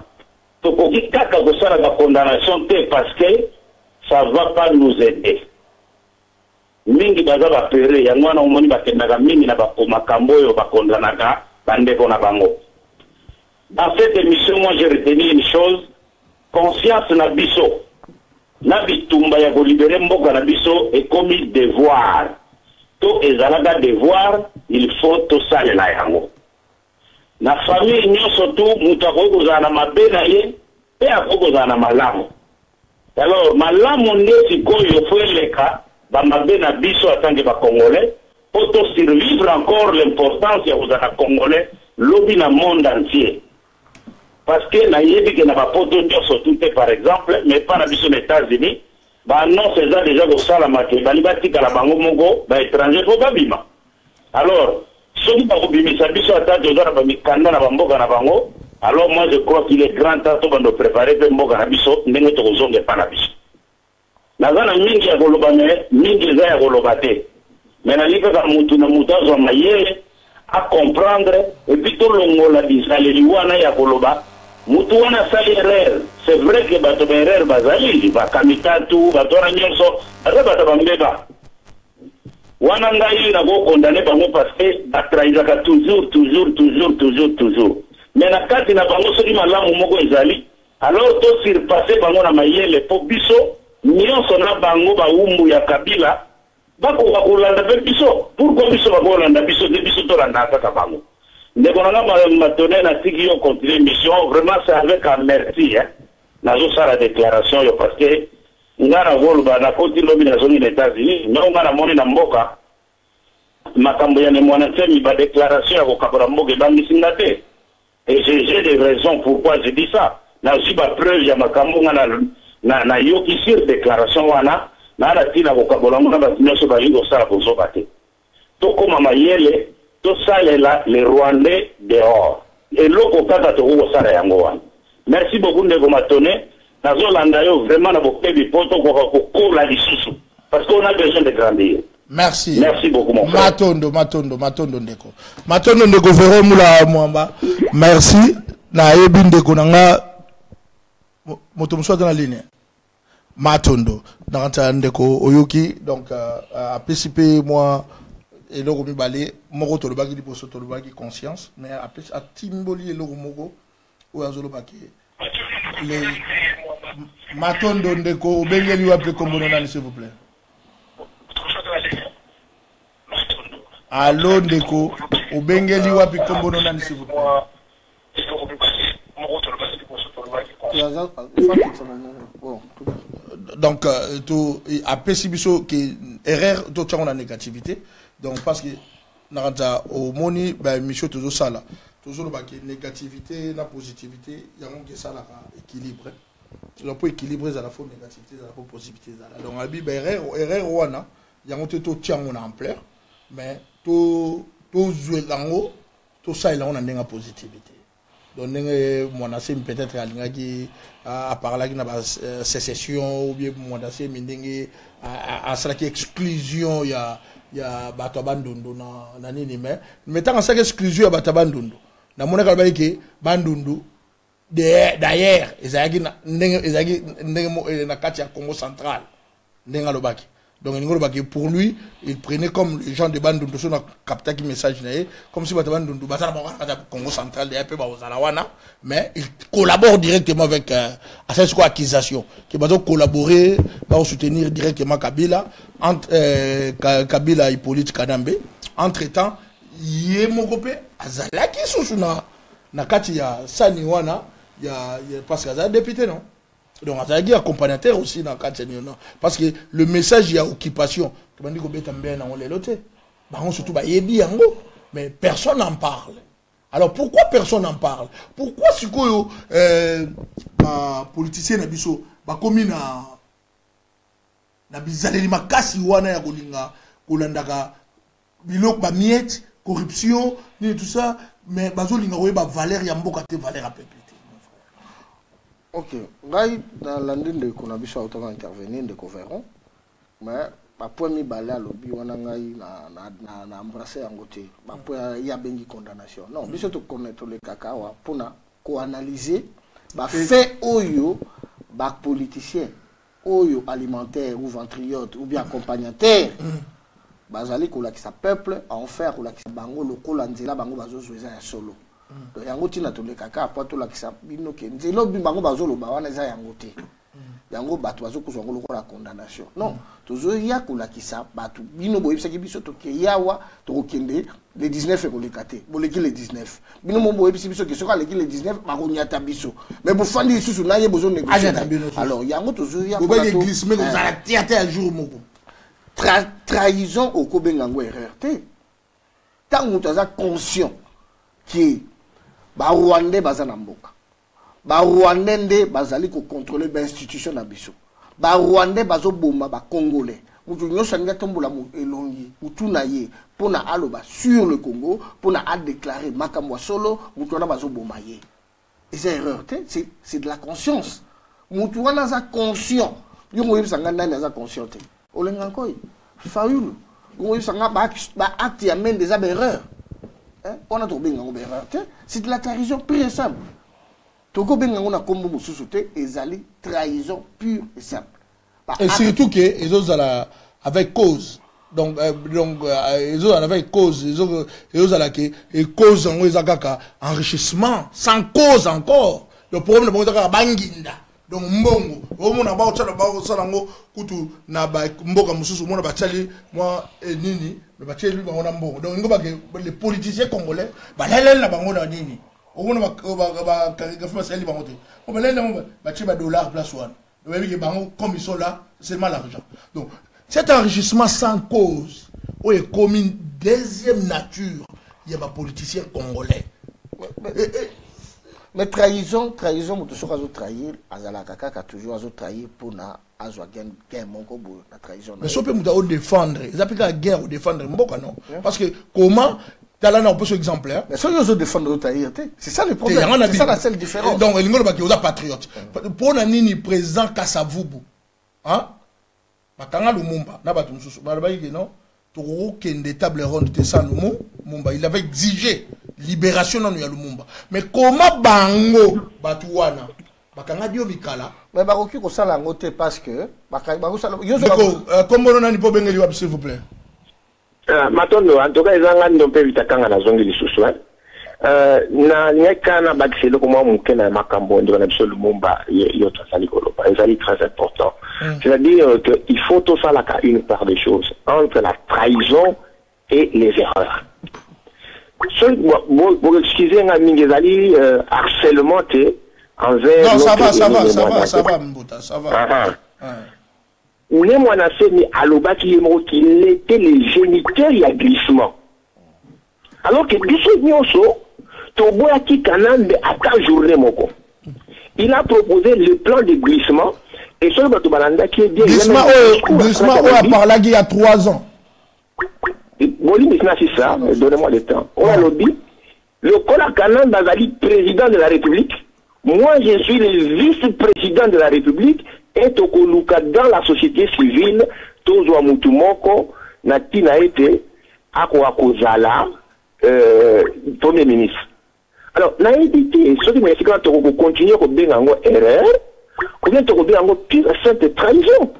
tokoki kaka kosala bacondamnation te parce que ça va pas nous aider. Mingi baza bapere yango wana omoni bakendaka mingi na makambo oyo bakondanaka bandeko na bango. Dans cette émission moi j'ai retenu une chose. Conscience na biso na bitumba ya kolibere mboka na biso ekomi devoir. To ezalaka devoir il faut tosalela yango. Na famille nyonso tu moto akoki kozala na mabe na ye mpe akoki kozala na malamu. Alors malamu nde sikoyo fo eleka bamabe na biso atanke bacongolais mpo tosurvivre encore l'importance ya kozala congolais lobi na monde entier parce que nayebi ke na bapoto nyonso tu te par exemple mais epa na biso na états-unis baannonce eza déjà kosalama ke bali batikala bango moko baétranger mpo babima alors soki bakobimisa biso ata toza na bamikanda na bamboka na bango alors moi je crois qu'il est grand temps to bando préparer mpe mboka na biso ndenge tokozonga epa na biso. Naza na mingi ya koloba me mingi eza ya koloba te. Me nali kaka mutu na mutu azwa mayele acomprendre epuis tolongola bizaleli wana ya koloba mutu wana asali erreur. C'est vrai ke bato ba erreur bazali. Bakamikatu bato wana nyonso. Baza bato bambeba wana ngai nakokondane bango parce que batrahisaka toujours toujours toujours toujours toujours. Mais na kati na bango soki malamu moko ezali alors tosurpasse bango na mayele. Mpo biso nyonso na bango bawumbu ya kabila bakoka kolanda mpe biso. Pourkui biso bakolanda biso? Te biso tolandaka kaka bango ndeko na nga ma- matone natiki yo continue mission vraiment c'est avec un merci hein. nazosala déclaration oyo parce que nga nakoloba nakoti lobi nazongi na états-unis ndongo nga namoni na mboka. Makambo ya nemwana ntemi badéclaration ya kokabola mboka ebangisi nga te. Et j'ai des raisons pourquoi je dis ça. Nazwi bapreuve ya makambo nga na, na, nayoki sur déclaration wana naa na ntina kokabola ngo na bato nyonso balingi kosala kozoba te. Tokóma mayele tosalela le rwandais dehors. Eloko kaka tokoki kosala yango wana. Merci beaucoup ndeko matone. Nazolanda yo vraiment na bokebi mpo tokoka kokola lisusu. Parce qu'on a besoin de grandir. Merci. Merci beaucoup, mon frère. matondo matondo matondo ndeko. Matondo ndeko vero mula mwamba. Merci. Ndeko na nga mo- moto mosusu aza na ligne. Matondo. Nakanta ndeko oyoki donc uh, uh, apesi mpe mwa eloko mibale moko tolobaki liboso tolobaki conscience. Mais apesi atimboli eloko moko oyo azolobaki le matondo ndeko obengeli wapi nkombono nani s'il vous plaît. Alo ndeko obengeli wapi nkombono nani s'il vous plaît. Donc euh, apesi biso ke erreur totiango na négativité donc parce que nakanta omoni baémission tozosala tozoloba ke négativité na positivité yango ke esalaka équilibre donc mpo équilibre ezala fo négativité ezala fo positivité ezala donc yango na ampleur mais to tozwela yango tosalela yango na ndenge ya positivité. Donc ndenge mwanasemi peut-être alingaki aparlaki na basécession ou bien mwanasemi ndenge asalaki exclusion ya bato ya bandundu na, na nini mais mais ntango asalaki exclusion ya bato ya bandundu. Namonaki alobaki ke bandundu d'ailleurs ezalaki ndenge eh, na kati ya congo central. Ndenge alobaki donc pour lui il prenait comme les gens de bandundu so na captaki message comme si bandundu baza na bango na kati ya congo central deya mpe bazala wana. Mais il collabore directement avec euh, asali sikoyo accusation ke bazo collaborer bazosoutenir directement kabila entre euh, Ka- kabila hippolyte kadambe. Entre temps ye moko mpe azalaki susu na na kati ya sani député non? Donc azalaki accompagnateur aussi na kati ya nini non parce que le message ya occupation. Tobandi kobeta mbele nango surtout mais personne n'en parle. Alors pourquoi personne n'en parle? Pourquoi sikoyo euh, bapoliticien na biso na na bizaleli makasi wana corruption tout ça mais bazolinga koyeba valeur ya mboka te valeur ya peuple ok ngai nalandi ndeko na biso autaka intervenir ndeko veron mais bapoint mibale alobi wana ngai na- na- na na embrasse yango te bapoint ye abengi condamnation. Non biso tokone tolekaka awa mpona koanalyse bafait oyo bapoliticien oyo alimentaire ou ventriote ou bien accompagnateur. Bazali kolakisa peuple en faire kolakisa bango lokola nzela bango bazozwa eza ya solo yango ntina tolekaka po tolakisa bino ke. Nzela obi bango bazoloba wana eza yango te. Yango bato bazokozwa yango lokola condamnation. Non tozoya kolakisa bato. Bino boyebisaki biso tokei awa tokokende le 19 ekoleka te. Boleki le 19 bino mo boyebisi biso ke soki aleki le 19 bakonyata biso. Mais bofandi lisusu naye Anyata bino bozonégocie susu. alors yango Eh, te ya jour moko. Trahison okobenga yango erreur te. Ntango moto aza conscient ke barwandais baza na mboka. Barwandais nde bazali kocontrole bainstitution na biso. Barwandais bazoboma elongi mutu na ye mpona aloba sur le congo mpona adéclare makambo ya solo moto wana bazoboma ye. Erreur te c'est de la conscience. Motu wana conscient. Yongo oyebisa ngai nani aza conscient olenga nkoi fayulu yongo oyebisa ngai baacte ba ya? Wana tokobenga yango baerreur te? C'est de la trahison pure et simple. Tokobenga yango na nkombo mosusu te ezali trahison pure et simple. Et surtout que ezozala avec cause. Donc euh, donc euh, ezozala avec cause. Ezo- ezozala ke e cause yango eza kaka enrichissement sans cause encore. Le problème na bango eza kaka banginda donc mbongo omona baosala bakosala yango kutu na bamboka mosusu omona batiali mwa nini batieli bango na mbongo. Donc ngo bake les politiciens congolais balaleli na bango na nini. Omona bakarigraphie basali bango te. O balali nango batie badollar place wana bayebi ke bango comme ils sont là c'est seulement l'argent. Donc cet enrichissement sans cause oyo ekomi deuxième nature ya bapoliticien congolais mais trahison trahison moto soki azotrahir azalaka kaka toujours azotrahir mpona azwa gain gain moko boye na trahison mais so mpe moto aodéfendre eza mpe kaka guerre odéfendre mboka non parce que comment tala na opeso exemplaire mais soki ozodéfendre otrahir te c'est ça le problème c'est ça la seule différence donc elingi olobaki oza patriote mpo na nini président kasavubu hein? bakanga lumumba na bato mosusu balobaki ke non tokokokende table ronde te sans lumu mumba il avait exigé libération nano ya lumumba. Mais koma bango bato wana bakanga dio mikala. Mais bakoki kosala yango te parce que yo euh, nani mpo obengeli wapi s'il vous plaît? Ah, matondo en tout cas eza nga ndo mpe bitakanga nazongi lisusu. Euh, kaka na bakisa eloko mwa moke na makambo na biso lumumba ye- yo tozali koloba ezali très important. C'est-à-dire que il faut tosalaka une part des choses entre la trahison et les erreurs soki boexcuse nga mingi ezali harcèlement te envers non ça va ça va ça va ça va mbuta ça va. Ah, ah. Ah. ne mwana seni alobaki ye moko qu'il était le géniteur ya glissement. Alors que biso nyonso toboyaki kanambe ata journée moko il a proposé le plan de glissement et soki bato balandaki ye bien glissement oyo aparlaki il y a trois ans bolimi sina si ça donnez-moi le temps. Oyo alobi lokola kanambe azali président de la république. Moi je suis le vice-président de la république. Et tokoluka dans la société civile tozwa mutu moko na ntina ete akoka kozala euh, premier ministre. Alors nayebi te soki na esika wana tokokontinue kobenga yango erreur ou bien tokobenga yango pure simple trahison.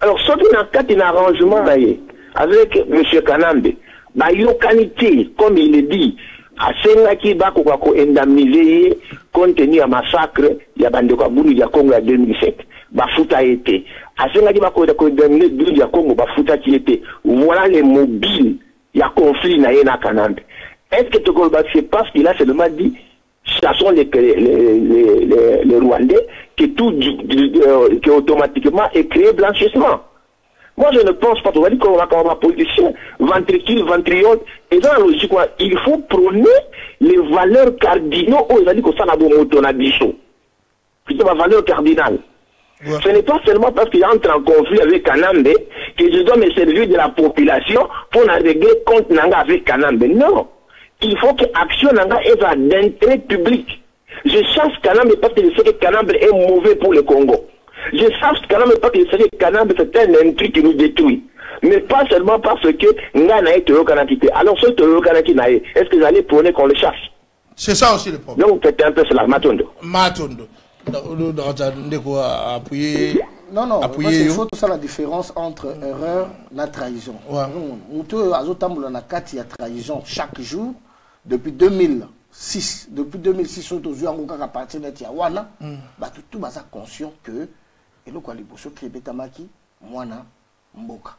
Alors soki na kati na arrangement na ye avec m. Kanambe. Bayokani te comme il le dit asengaki bakoka koindemnize ye compte tenu ya massacre ya bandeko ya bundu ya congo ya 2007 bafuta ye te. Asengaki bakoka koindemnize bundu ya congo bafutaki ye te. Voilà les mobiles ya conflit na ye na kanambe. Est ce que tokoloba c'est parce qu'il a seulement dit chassons les, les, les, les, les Rwandais que tout euh, que automatiquement est créé blanchissement? Moi, je ne pense pas, dire qu'on va comme un politicien, ventricule, ventriole, et dans la logique, quoi, il faut prôner les valeurs cardinaux, oh, dit que ça n'a pas de C'est ma valeur cardinale. Ce n'est pas seulement parce qu'il entre en conflit avec Kanambe que je dois me servir de la population pour en régler compte Nanga avec Kanambe. Non. Il faut que Action Nanga ait d'intérêt public. Je chasse Kanambe parce que je sais que Kanambe est mauvais pour le Congo. Je parce que je sais que Kanambe c'est un intrus qui nous détruit. Mais pas seulement parce que Nga est Toro Kanakite. Alors ce Toro Kanaki nae, est-ce que vous allez prôner qu'on le chasse c'est ça aussi le problème Donc c'est un peu cela, Matondo. matondo appuyer non non yo. faut ça la différence entre erreur trahison Ouais. motu oyo azotambola na kati ya trahison chaque jour depuis 2006 depuis 2006 oyo tozwi yango kaka partir neti ya wana bato tu baza conscient que eloko ya liboso ki ebetamaki mwana mboka.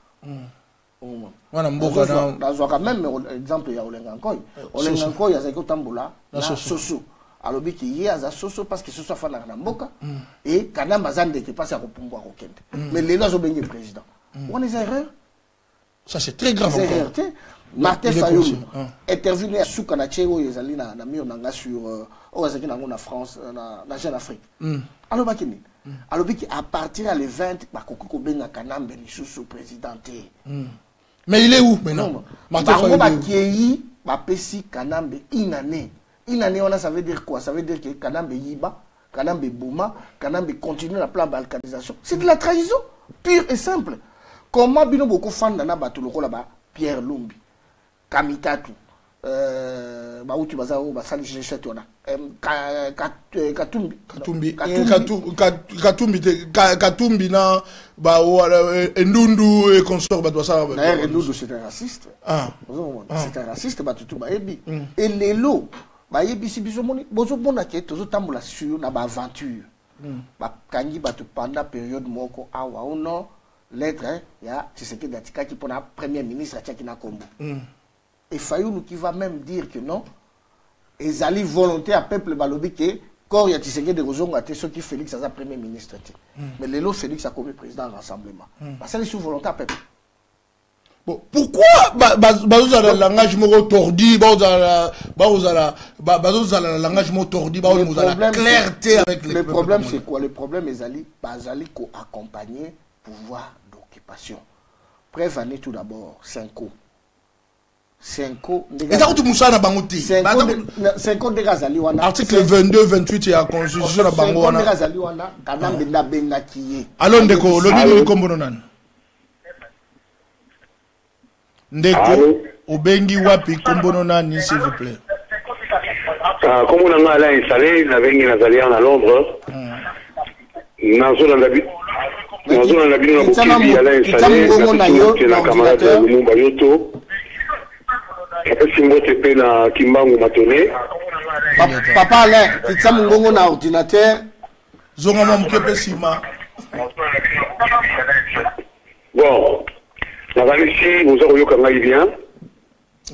Omona. Mwana mboka nazwaka même exemple ya olenga nkoi olenga nkoi azalaki kotambola Na soso. alobi ke ye aza soso parce que soso afandaka na mboka. E kanamba aza ndeke mpasi ya kopumbwa kokende. Mais lelo azobenge président. Wana eza erreur? Ça c'est très grave erreur te. Martin fayulu hein. intervenu ya suka na tie oyo ezali na mio na nga sur euh, oyo azalaki nango na france euh, na jeune afrique. Alobaki nini? Alobiki à partir ya le 20 bakoki kobenga kanambe lisusu président te mais il est où maintenant? Bango bakei bapesi kanambe une année. Une année wana ça veut dire quoi? Ça veut dire que kanambe yiba kanambe boma kanambe continue na plan balkanisation. C'est de la trahison pure et simple. Comment bino bokofanda na bato lokola ba pierre lumbi? Kamitatu bauti baza oyo basali g7 wana katumbi. Katumbi. Katumbi. Katu- Ka- katumbi te Ka- katumbi na eh, endundu et consort bato basala d'ailleurs eludu c'est un raciste. Ah. Ozomona c'est un raciste bato tu bayebi e lelo bayebisi biso moni. Bozomona ke tozotambola sur na baaventure bakangi bato pendant période moko awa ono lettre hein, ya tshisekedi atikaki mpona premier ministre atiaki na kombo et fayulu qui va même dire que non ezali volonté ya peuple balobi ke corps ya tshisekedi kozonga te soki félix aza premier ministre te mais lelo félix akomi président ya rassemblement. Basali sur volonté ya peuple. Bon, pourquoi ba- ba- bazozala langage moko tordi bazozala bazozala ba- bazozala langage moko tordi bazozala clarté c'est- avec les le problème c'est quoi? Le problème ezali bazali koaccompagner pouvoir d'occupation. Preuve année tout d'abord cinco ndenge- eza kuti mosala na bango te. Article 22 28 ya constitution na bango wana. alo ah. ndeko olobi nini kombono nani? Ndeko obengi wapi kombono nani s'il vous plaît? Ah, kombo na ngai alain sale nabengi nazali awa na londres. Hmm. Nazolanda bino na bokivi alain sale na camarade ya lumumba yo to apesi mbote mpe na kimbangu matone. Pa- papa alain titisa mongongo na ordinateur. Zongama moke mpe nsima bon nazalisi boza koyoka ngai bien.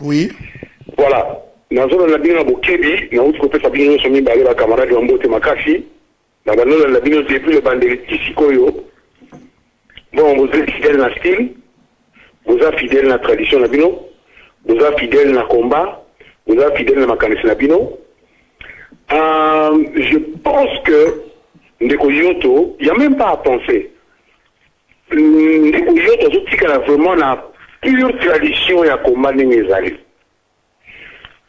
Oui. Voilà. Nazolanda bino na bokebi nauti kopesa bino nyonso mibale bakamarade ya mbote makasi na bandolanda bino depuis le bandeli ti sikoyo bon boza fidèle na style boza fidèle na tradition na bino boza fidèle na combat boza fidèle na makanisi na bino euh, je pense que ndeko yoto il y a même pas à penser. Ndeko yoto azotikala vraiment na pure tradition ya combat ndenge ezali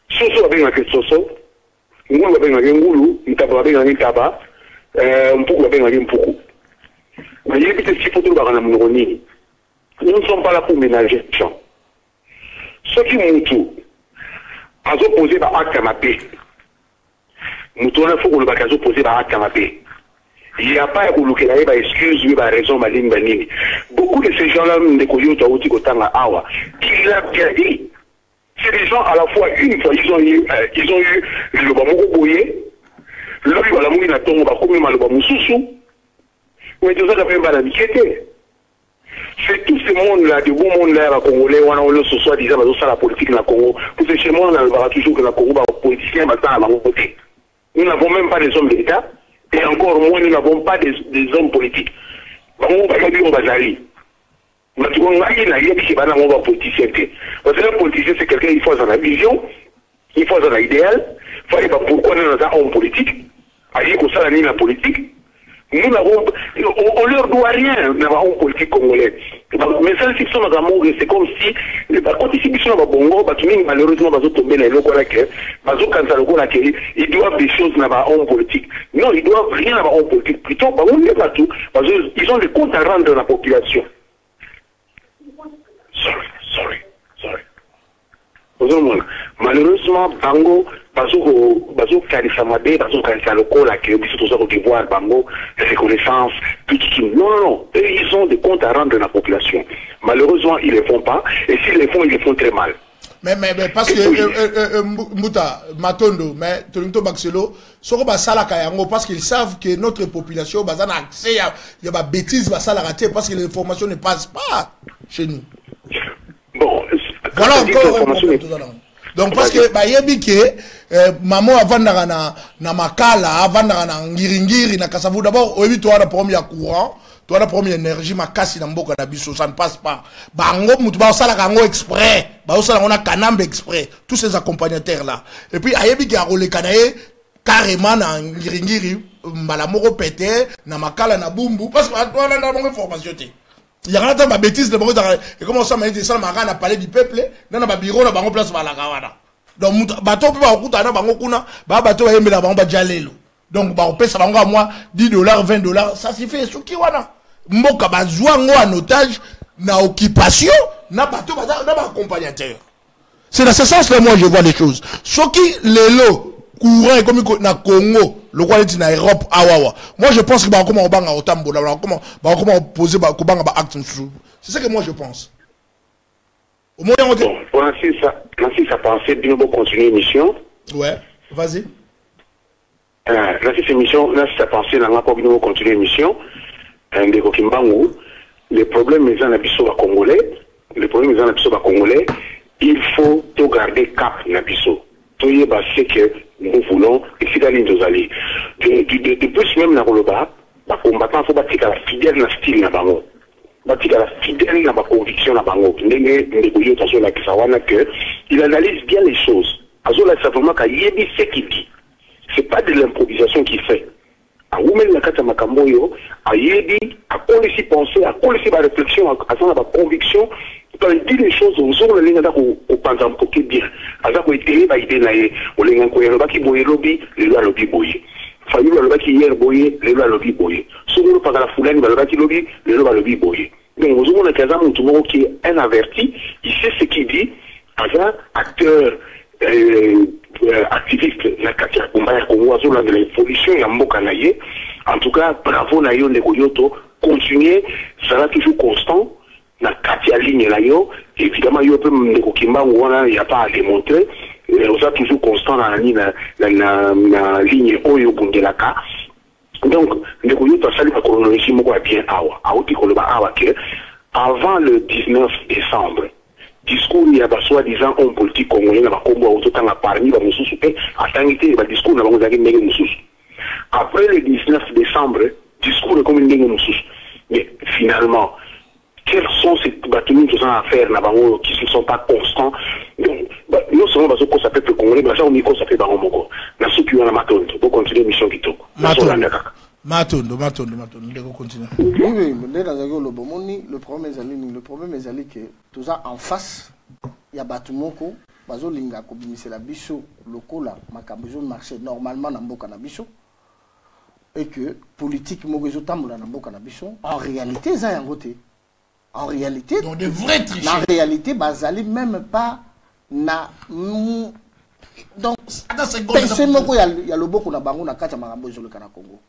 soso babengaki soso. Ngulu babengaki ngulu ntaba babengaki ntaba eh, mpuku babengaki mpuku nayebi te sipo tolobaka na monoko nini nous ne sommes pas là pour ménager les gens soki mutu azopose baacte ya mabe mutu wana fo kolobaki azopose baacte ya mabe ya pas ya kolukela ye baexcuse ye baraison balini banini beaucoup de ces gens là ndeko yoto awuti kotanga awa. Il a bien dit? C'est des gens à la fois une fois ils ont eu euh, ils ont eu liloba moko boye. Lobi balamuki na ntongo bakomi maloba mosusu. Mais tozaka mpe bana mike te c'est tout ce monde là de beau monde là ya bacongolais wana oyo so soit disant bazosala politique na congo. Parce que chez moi nalobaka toujours que na congo bapoliticien basala bango te nous n'avons même pas des hommes d'état et encore moins nous n'avons pas des, des hommes politiques. Nayebi ke bana bango bapoliticien te parce que un politicien c'est quelqu'un il faut aza na vision il faut aza na idéal faut pourquoi nani aza homme politique? Aye kosala nini na politique nous n'avons on, leur doit rien na bahomme politique congolais mais ça si biso makambo c'est comme si bakotisi biso na malheureusement ke ils doivent des choses politique non ils doivent rien politique plutôt bato bazo- ils ont des comptes à rendre na population. Sorry sorry sorry. Malheureusement bango bazokanisa mabe bazokanisa lokola ke biso toza kodevoir bango reconnaissance non non non. Eux ils ont des comptes à rendre na population. Malheureusement ils le font pas. Et s'ils le font ils le font très mal. Mais, mais, mais parce que euh, euh, euh, mbuta matondo mais tolingi tobakiselo soko basalaka yango parce qu'ils savent que notre population baza na accès ya, ya babêtise basalaka te parce que l'information ne passe pas chez nous. Bon voilà encore donc parce que bayebi ke eh, mama oyo avandaka na, na makala avandaka na ngiringiri na kasavu. D'abord oyebi toa na problème ya courant. Toa na problème ya énergie makasi na mboka na biso. Ça ne passe pas. Bango mutu baosalaka yango exprès. Baosala yango na kanambe exprès. Tous ces accompagnateurs là et puis ayebi ke akoleka na ye carrément na ngiringiri mbala moko pete na makala na bumbu. Parce que bato balanda bango information te yango ata babétise na bango ezalaka ekoma osala ete esalamaka na palais du peuple na na babiro na bango place balaka wana donc mutu bato mpe bakokutana na bango kuna baa bato bayembelaka bango badia lelo. Donc bakopesa bango ya mwa 10 dollars 20 dollars ça suffit esuki wana. Mboka bazwa yango en otage na occupation na bato baza na baaccompagnateur c'est dans ce sens-là moi je vois les choses. Soki lelo courant ekomi ko- na congo. Lokola neti na europe. Awawa moi je pense que bakokoma kobanga kotambola bakokoma ba- kobanga baacte mosusu c'est ça que moi je pense. Omoni yango te ça pensait bino continuer émission ouais. Vas-y. Euh, c'est émission, là, c'est pensé dans la pour continuer l'émission. Un des Kimbangu, les problèmes les uns habitent sur Congolais, les problèmes les uns habitent sur Congolais, il faut tout garder cap Nabiso. Tout nous voulons, et c'est dans l'Indosali. De, plus même dans le bas, les combattants, faut bâtir la fidèle na style na bango. Bâtir la fidèle na ba conviction na bango. Ndenge, ndeko yo, tazo la kisawana que, il analyse bien les choses. Azo la savement qu'il y a ce qu'il dit c'est pas de l'improvisation qu'il fait awumeli na kati ya makambo oyo ayebi akolisi pensée akolisi baréflexion aza na baconviction quand il dit les choses ozongo na ndenge aza ko- kopanza mpoke bien. Aza koeteye baide na boye elobi lelo alobi boye. Fayulu alobaki hier boye lelo alobi boye. Fulani balobaki lobi boye. Donc ozomonaki aza motu moko est un averti. Il sait ce qu'il dit. Aza acteur euh, euh, activiste na kati ya komba ya kongo azolandela évolution ya mboka na ye. En tout cas bravo na yo ndeko yo to continuer zala toujours constant na kati ya ligne na yo. Évidemment yo mpe ndeko kimbangu wana ya pas euh, oza toujours constant na nani na, na, na, na ligne oyo obundelaka donc ndeko yo to asali bachronologie moko ya bien awa. Auti koloba awa ke avant le 19 décembre discours ya basoi-disant homme politique congolais na bakombo ya ozotanga parmi bamosusu mpe atangi te badiscours na bango ezalaki ndenge mosusu. Après le 19 décembre discours ekomi ndenge mosusu. Mais finalement quels sont ces bato nini toza na affaire na bango qui ne sont pas constants? Nyonso bango bazokosa peuple congolais baza komikosa mpe bango moko. Na soki wana matondo bocontinue mission kitoko. Nazolanda kaka matondo matondo matondo ndeko continue oui oui nde nazalaki oloba omoni le problème ezali nini le problème ezali ke toza en face ya bato moko bazolinga kobimisela biso lokola makambo ezomarche normalement na mboka na biso. Et que politique moko ezotambola na mboka na biso. En réalité eza yango te en réalité Donc, des vrais na tricheurs. réalité bazali même pas na mm, donc pese moko ya loboko na bango na kati ya makambo ezoleka na congo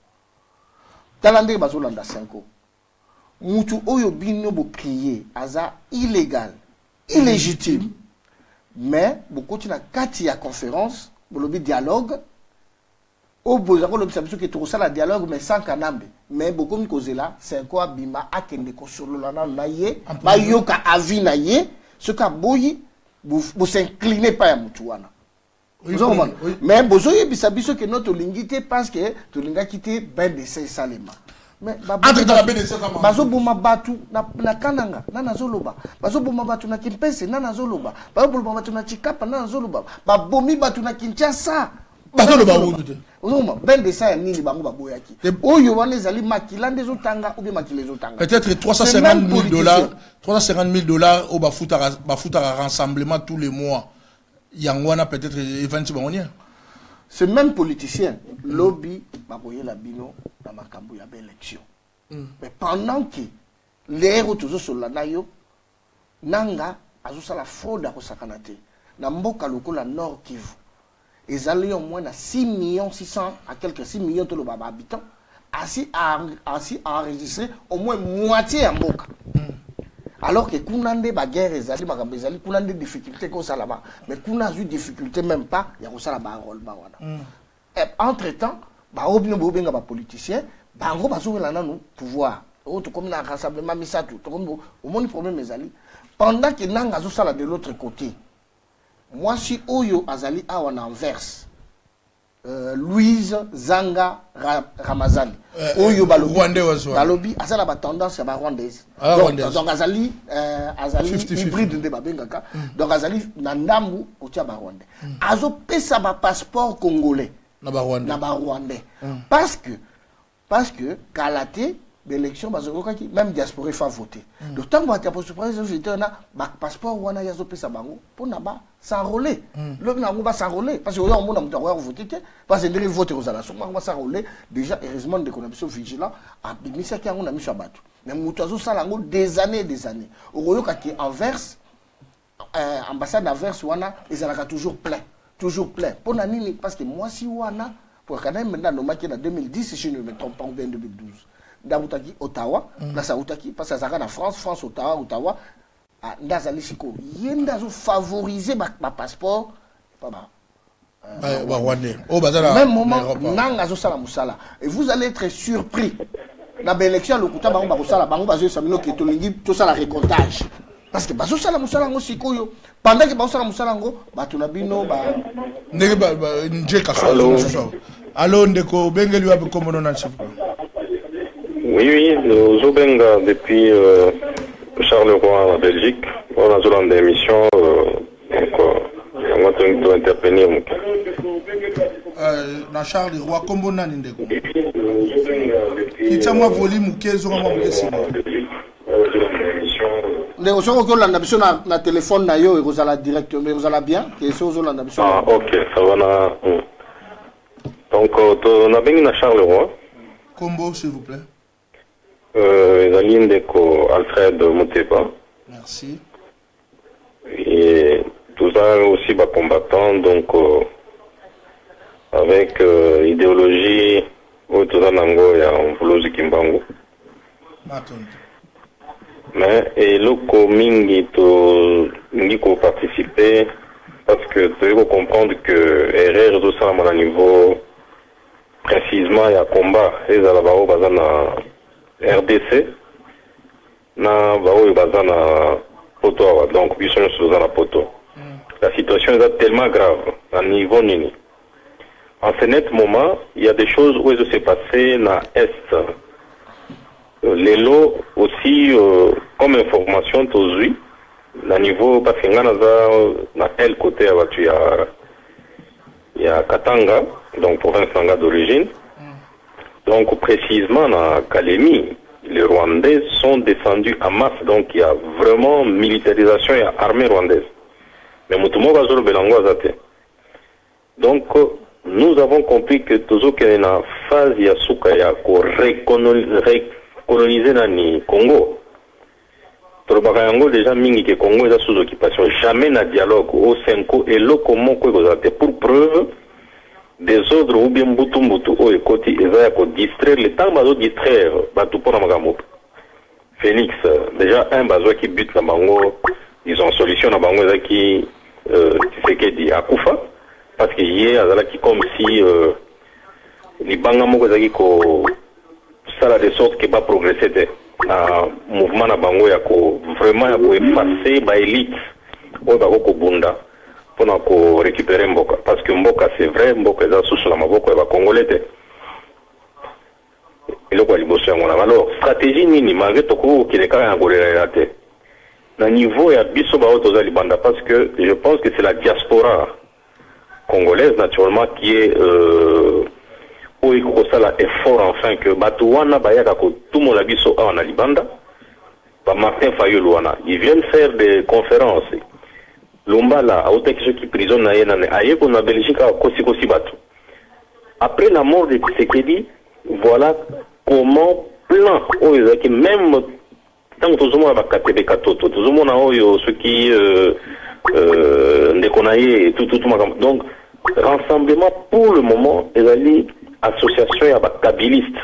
tala ndenge bazolanda cinco mutu oyo bino boprie aza illégal illégitime. Mais bokoti na kati ya conférence bolobi dialogue oyo bozala kolobisa biso ke tokosala dialogue mais sans kanambe. Mais bokomi kozela cinco abima akende kosolola nano na ye bayoka avi na ye soki aboyi bo- bosincline epai ya mutu wana Oui. mais bozoyebisa biso ke no tolingi te parce que tolingaki te esalema BDC kama. bazoboma bato na, na kananga na nazoloba bazoboma bato na kimpese na nazoloba bazoboma bato na chikapa na nazoloba babomi bato na kinshasa Bazoloba wutu te. ozoma bndc ya nini bango baboyaki? Oyo wana ezali makila nde ezotanga oubien makila ezotanga? Peut-être C'est 350 même 000 politicien. dollars, 350 000 dollars bafutaka rassemblement tous les mois. Yangwana peut-être eventi bangonia. ce même politicien. Lobi bakoyela bino na makambo ya baélection. Mais pendant que lero tozosolola na yo nanga azosala fraude akosakana te. Na mboka lokola nord kivu. Ezali au moins na 6 millions 600 à quelques 6 millions bahabitants asi asi enregistré au moins moitié ya mboka alors que kuna nde baguerre ezali makambo ezali kuna nde difficulté kosala ba. Mais kuna azwi difficulté même pas ya kosala baenrôlement wana. Eh, entre temps bango bino bobenga bapoliticien bango bazowela nanu pouvoir. Oyo tokomi na rassemblement misato tokomi omoni problème ezali. Pendant que nanga azosala de l'autre côté mwasi oyo azali awa na anverse euh, louise zanga Ra ramazani. Euh, oyo euh, balobi. Rwandais balobi aza na batendance ya barwandaise. Ah, Rwandaise. donc azali euh, azali 50-50. hybride nde babengaka. Donc azali na ndambu kotia barwandais. Azopesa bapasseport congolais Na Rwanda. na barwandais. Parce que parce que kala te baélection bazokokaki même diaspora efa vote donc ntango bato ya ezovote wana bapasseport wana ye azopesa bango mpona basenrole lobi na yango basenrole parce que oza komona moto akoya kovote te parce ndenge vote kozala soki bango basenrole déjà heureusement ndeko na biso vigilant abimisaki yango na miso ya bato mais moto azosala yango des années et des années. Okoyokaki enverse euh, ambassade averse wana ezalaka toujours plein toujours plein mpo na nini? Parce que mwasi wana pour kana ye maintenant anomaki na 2010 si je ne me trompe pas ou bien 2012 nde awutaki ottawa place awutaki parce que azalaka na france france ottawa ottawa. Nde azali sikoyo ye nde azofavorize bapasseport même moment aéroport. nanga azosala mosala. Et vous allez être surpris. Na baélection ya lokuta bango bakosala bango bazoyesa bino ke tolingi tosala récoltage parce que bazosala mosala yango sikoyo pendant ke bazosala mosala yango bato na bino Ndenge nje kaso. Ndeko wa na chef. Oui, oui, nous Obenga depuis euh, Charleroi en Belgique. On a toujours des émissions, euh, donc euh, on va te intervenir. Euh, na Charles Roi kombo nani ndeko. Kicha mwa volume mwa ndeko soki oki olanda biso na, na telefone na yo ekozala direct ekozala bien ozolanda biso Ah, ok, ça va na. hmm. Donc, euh, on a bien na Charleroi. Kombo s'il vous plaît. Euh, ezali ndeko Alfred Muteba. Merci. Et toza aussi bacombattant donc euh, avec euh, idéologie oyo toza nango ya mvuluzi kimbangu mais eloko mingi tolingi koparticipe parce que toyei kocomprendre que erreur ezosalama na niveau précisement ya combat ezala baoyo baza na rdc na baoyo baza na poto awa donc biso nyonso toza na poto la situation eza tellement grave na niveau nini. En ce net moment il y a des choses où ezo se passé na est. Euh, lelo aussi euh, comme information tozwi na niveau parce que nga naza na el côté ya bato ya ya katanga donc province na nga d'origine donc précisément na kalemi les rwandais sont descendus en masse. Donc il y a vraiment militarisation ya armée rwandaise. Mais moto moko azolobela yango aza te donc euh, nous avons compris que tozokende na phase ya suka ya korecoloniser nani congo. Tolobaka yango déjà mingi ke congo eza sous occupation. Jamais na dialogue. O senko eloko moko ekozala te pour preuve désordre ou bien mbutumbutu oyo ekoti eza ya kodistraire. Ntango bazodistraire bato mpo na makambo. Phoenix déjà un bazwaki but na bango disons solution na bango ezaki euh, tisekedi akufa parce que ye azalaki comme si euh, libanga moko ezalaki kosala de sorte ke baprogresse te. Na mouvement na bango ya ko vraiment ya koefface baélite oyo bako kobunda mpona korécupere mboka. Parce que mboka c'est vrai mboka eza susu na maboko ya bakongole te. Eloko ya liboso yango na alors stratégie nini? Malgré tokoki kokende kaka na kolelela te. Na niveau ya biso baoyo toza libanda. Parce que je pense que c'est la diaspora congolaise naturellement qui est euh, oyo ekoki kosala effort enfin que bato wana bayaka kotumola biso awa na libanda. Bamartin fayol wana ils viennent faire des conférences lumbala autaki soki prison na ye nane aye belgique akosikosi après la mort de tshisekedi voilà comment plan oyo ezalaki même ntango tozomona bakatebe katoto tozomona oyo ye tututu makambo donc rassemblement pour le moment ezali association ya bakabiliste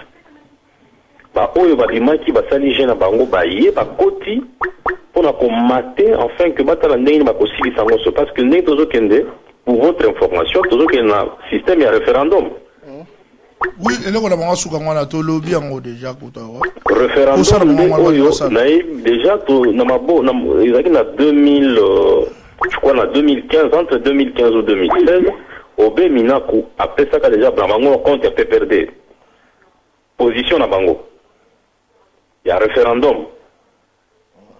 baoyo babimaki basali je na bango baye bakoti mpona komate enfin ke batala ndenge nini bakosilisa yango so parce que ndenge tozokende pour votre information tozokende na système ya référendum. Oui eloko na bango asuka yango wana tolobi yango déjà kuta référendum nde oyo nayebi déjà na mabo ezalaki na 2000 euh, je crois na 2015 entre 2015 ou 2016 obe minaku apesaka déjà na bango compte ya pprd position na bango ya référendum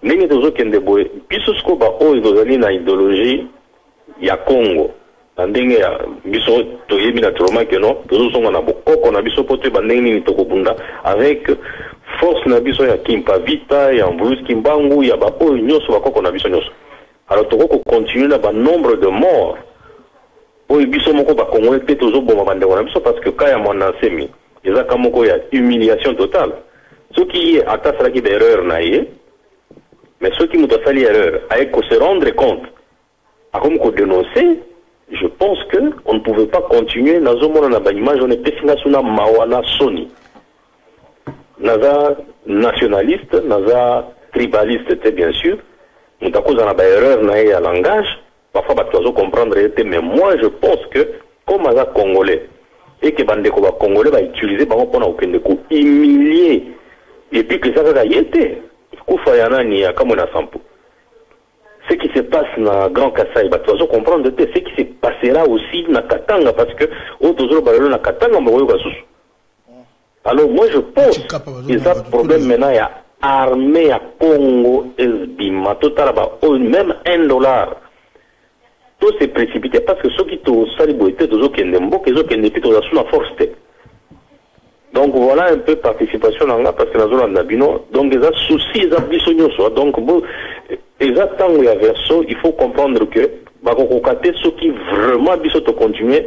ndenge tozokende boye biso sikoyo baoyo tozali na idéologie ya congo na ndenge ya biso toyebi naturellement ke non tozosonga na bokoko na biso mpo toyeba ndenge nini tokobunda. Avec force na biso ya kimpavita ya mvulusi kimbangu ya baoyo nyonso bakoko na biso nyonso. Alors tokoki kocontinue na banombre de mort oyo biso moko bakongole te tozoboma bandeko na biso parce que ka ya mwana nsemi eza ka moko ya humiliation totale. Soki ye ata asalaki baerreur na ye mais soki moto asali erreur aye kose rendre compte akomi kodénoncer je pense que on ne pouvait pas continuer. Nazomona na baimage on epesi nga so na mawa na soni. Naza nationaliste naza tribaliste te bien sûr. Moto akozala na baerreur na ya langage. Parfois bato bazocomprendre ye te mais moi je pense que comme aza congolais et que bandeko bacongolais bautilize bango mpona kokende kohumilie et puis que eza kaka ye te kufa ya nani ya kamwe na sampo. Ce qui se passe na grand kasai bato bazocomprendre te ce qui se passera aussi na katanga parce que oyo tozoloba lelo na katanga bakoyoka susu alors moi je pense eza problème maintenant ya armée ya congo ezbima totala baoyo même un dollar. To se précipité parce que soki tosali boye te tozokende mboka ezokende epi toza su na force te donc voilà un peu participation nga parce que nazolanda bino donc eza souci eza biso nyonso donc verso il faut comprendre que bakokoka te vraiment biso tocontinue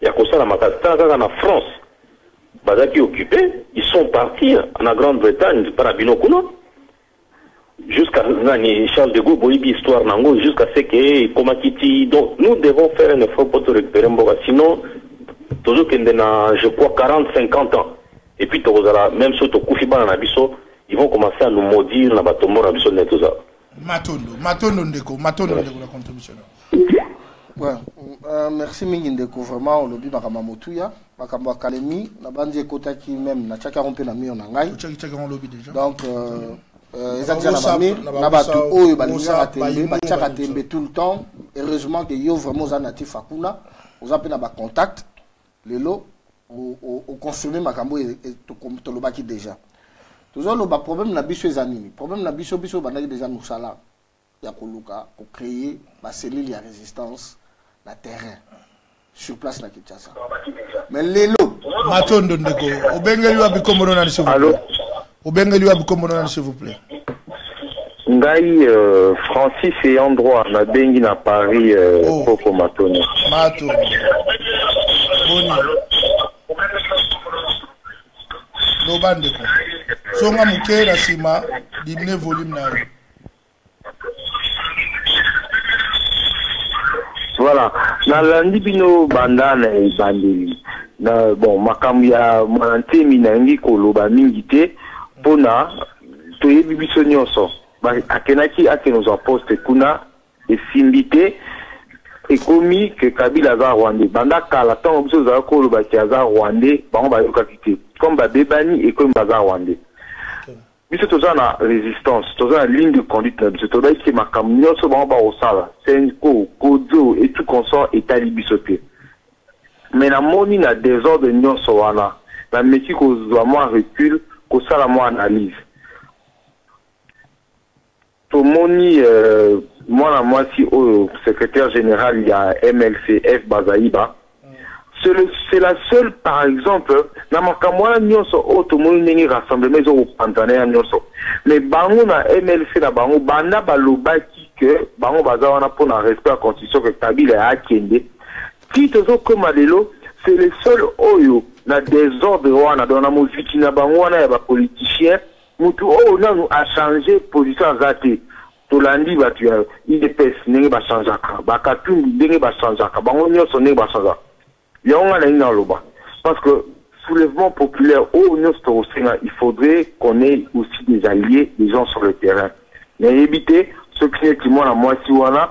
ya kosala makasi tala kaka na france bazalaki occupé ils sont partis na grande bretagne mpa na bino kuna jusqu'à Charles de Gaulle, histoire jusqu'à ce. Donc, nous devons faire un effort pour te récupérer. Sinon, toujours qu'il a, je crois, 40, 50 ans. Et puis, même si tu Koufiba na biso, ils vont commencer à nous maudire na batombo na biso tout ça. Matondo, Matondo Ndeko, Matondo Ndeko la contribution. Ouais, euh, merci mingi ndeko vraiment olobi makambo motuya makambo ya kalemi na bandi ekotaki même na tiaki yango mpe na mio na ngai. Donc euh, euh, eza deja na bamir na bato oyo balingaka tembe batiaka tembe tout le temps. Heureusement que yo vraiment oza natif akuna oza mpe na bacontact lelo oconfirme makambo tolobaki déjà. Tozoloba problème na biso eza nini? Problème na biso biso obandaki déjà mosala ya koluka kocréer baselile ya résistance na terrain sur place na kinshasa. Mais lelo matondo ndeko obengeli wa bikombono nani s'il vous plaît? Obengeli wa bikombono nani s'il vous plaît? Ngai euh, francis eyan droit nabengi na paris euh, oh. poko matondo. Matondo boni. Loba ndeko. Songa moke na nsima dimine volume na yo. Voilà. Nalandi bino banda na ebandeli. Na bon makambo ya mwana ntemi nayangi koloba mingi te mpona toyebi biso nyonso. Akendaki akende ozwa poste kuna esimbi te ekomi ke kabila aza rwandais banda kala ntango biso ozalaki kolobaki aza rwandais bango bayokaki te. Comme babebani ekomi baza rwandais biso toza na résistance toza na ligne de conduite na biso. Toyebaki ke makambo nyonso bango bakosala senko kozo etu consort etali biso te. Me namoni na désordre nyonso wana nameki kozwa mwa recul kosala mwa analyse. Tomoni euh, mwana mwasi oyo secrétaire général ya mlcf bazaiba c'est la seule par exemple na makambo wana nyonso oyo tomoni ndenge rassemblement ezokopantana ya nyonso. Mais bango na mlc na bango banda balobaki ke bango baza wana mpona respect ya constitution ke kabila akende ti tozokoma lelo c'est le seul oyo na désordre wana donc na moziki na bango wana ya bapoliticien mutu oyo nanu achange position aza tolandi parce que soulèvement populaire oyo nyonso il faudrait qu'on ait aussi des alliés des gens sur le terrain. Nayebi te soki neti mwana mwasi wana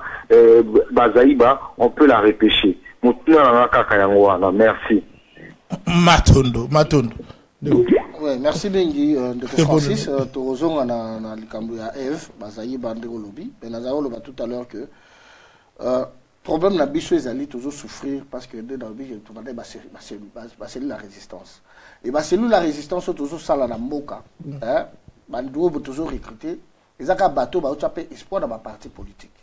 ba on peut la repêcher. Kaka yango merci. Matondo matondo Ouais, merci euh, ndeko francis euh, tokozonga na, na likambo ya eve bazali bandeko lobi me nazali koloba tout à l'heure que euh, problème na biso ezali tozosouffrir parce que nde nalobi tobandai baselu la résistance. E baselu la résistance oyo tozosala na mboka bandu oyo tozorecrute eza kaka bato baotya mpe espoir na baparti politique.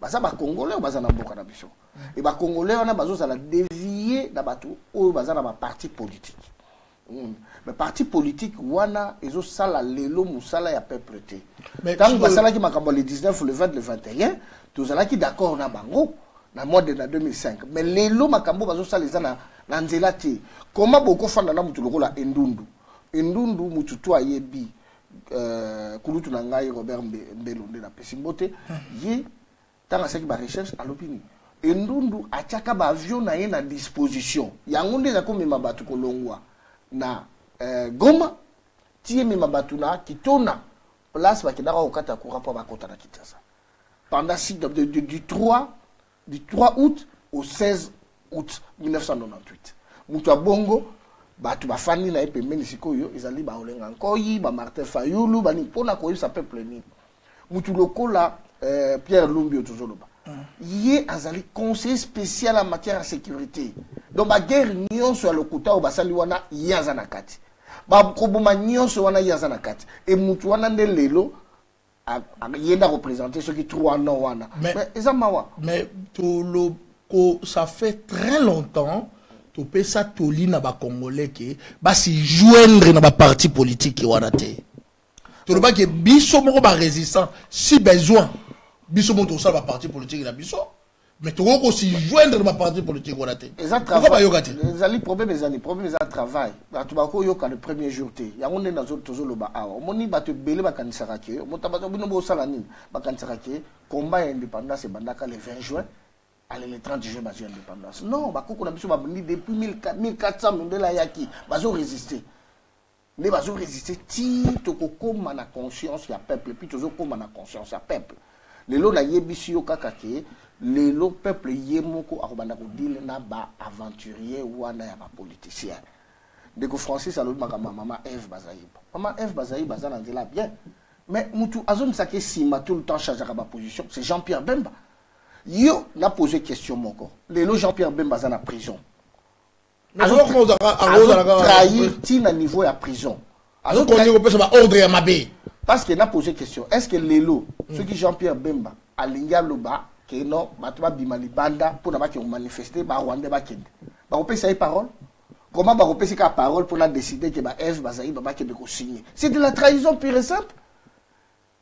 Baza bakongolais oyo baza na mboka na biso. E bakongolais wana bazozala dévie na bato oyo baza na baparti politique. Mm. Mais parti politique wana ezosala lelo mosala ya peuple te ntango basalaki makambo le 19 le 20 le 21 tozalaki d'accord na bango na mois de na 2005 mais lelo makambo bazosala eza na, na nzela te. Koma bokofanda na motu lokola endundu. Endundu motu to ayebi uh, kulutu na ngai robert mbelo nde napesi mbote ye ntango asalaki barecherche alobi nini endundu atiaka baavion na ye na disposition. Yango nde eza komema bato kolongwa na euh, goma ti emema bato na kitona. Place bakendaka kokata courant mpo bakota na kinshasa. Pendant six, de, de, de, du 3 du 3 août au 16 août 1998 moto ya bongo bato bafandi na ye pembeni sikoyo ezali baolenga nkoyi bamartin fayulu bani mpona koyebisa peuple nini. Motu lokola euh, pierre lumbi oyo tozoloba. Ye azali conseiller spécial en matière ya sécurité. Donc baguerre nyonso ya lokuta oyo basali wana ye aza na kati bakoboma nyonso wana ye aza na kati. E mutu wana nde lelo ye nde areprésente soki trois non wana. Eza mawa. mais toloko ça fait très longtemps topesa toli na bacongolais ke basi joindre na baparti politique wana te. Tolobaki biso moko barésistant si besoin biso moko tosala baparti politique na biso mais tokoki kosijoindre baparti politique wana te pourquoi bayoka te ezali problème ezali problème eza travail. Bato bakoyoka le premier jour te yango nde tozoloba awa omoni bato ebele bakanisaka ke bino bosala nini bakanisaka ke combat ya indépendance ebandaka le 20 juin. Ale le 30 juin bazwi indépendance. Non bakoko na biso babandi depuis 1400 mondele ayaki bazoresiste nde bazoresiste ti tokokóma na conscience ya peuple. Puis tozokóma na conscience ya peuple. Lelo nayebisi yo kaka ke lelo peuple ye moko akobanda kodile na baaventurier wana ya bapoliticien ndeko francis alobi makambo ya mama eve bazayiba. Mama eve bazayiba aza na nzela bien. Mais mutu azomisaki nsima tout le temps changeaka baposition c'est jean pierre bemba. Yo napose question moko. Lelo jean pierre bemba aza na prison. Azotrahir ti na niveau ya prison? Azokonzi kopesa baordre ya mabe parce que napose question est ce que lelo soki jean pierre bemba alingi aloba ke non bato babima libanda mpona bakende komanifeste barwandais bakende bakopesa ye parole? Comment bakopesi kaka parole mpona décide ke baeve bazali babakende kosigne c'est de la trahison pure et simple.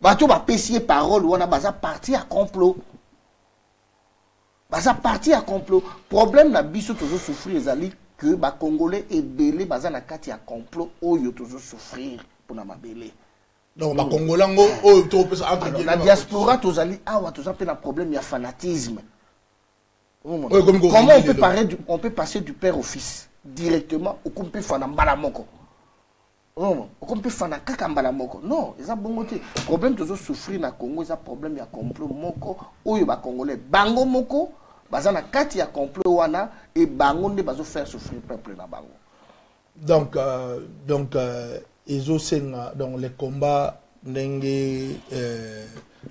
Bato bapesi ye parole wana baza parti ya complot. Baza parti ya complot. Problème na biso tozosouffrir ezali ke bacongolais ebele baza na kati ya complot oyo tozosouffrir mpona mabele donc bakongolais yango oyo topesa entre na diaspora tozali awa toza mpe na problème ya fanatisme. Comment on peut, parler du, on peut passer du père au fils directement okomi mpe fana mbala moko? Okomi mpe fana kaka mbala moko? Non eza bongo te. Problème tozosouffrir na congo eza problème ya complot moko. Oyo bacongolais bango moko baza na kati ya complot wana e bango nde bazofaire souffrir peuple na bango. Donc euh, donc euh, ezosenga. Donc le combat ndenge euh,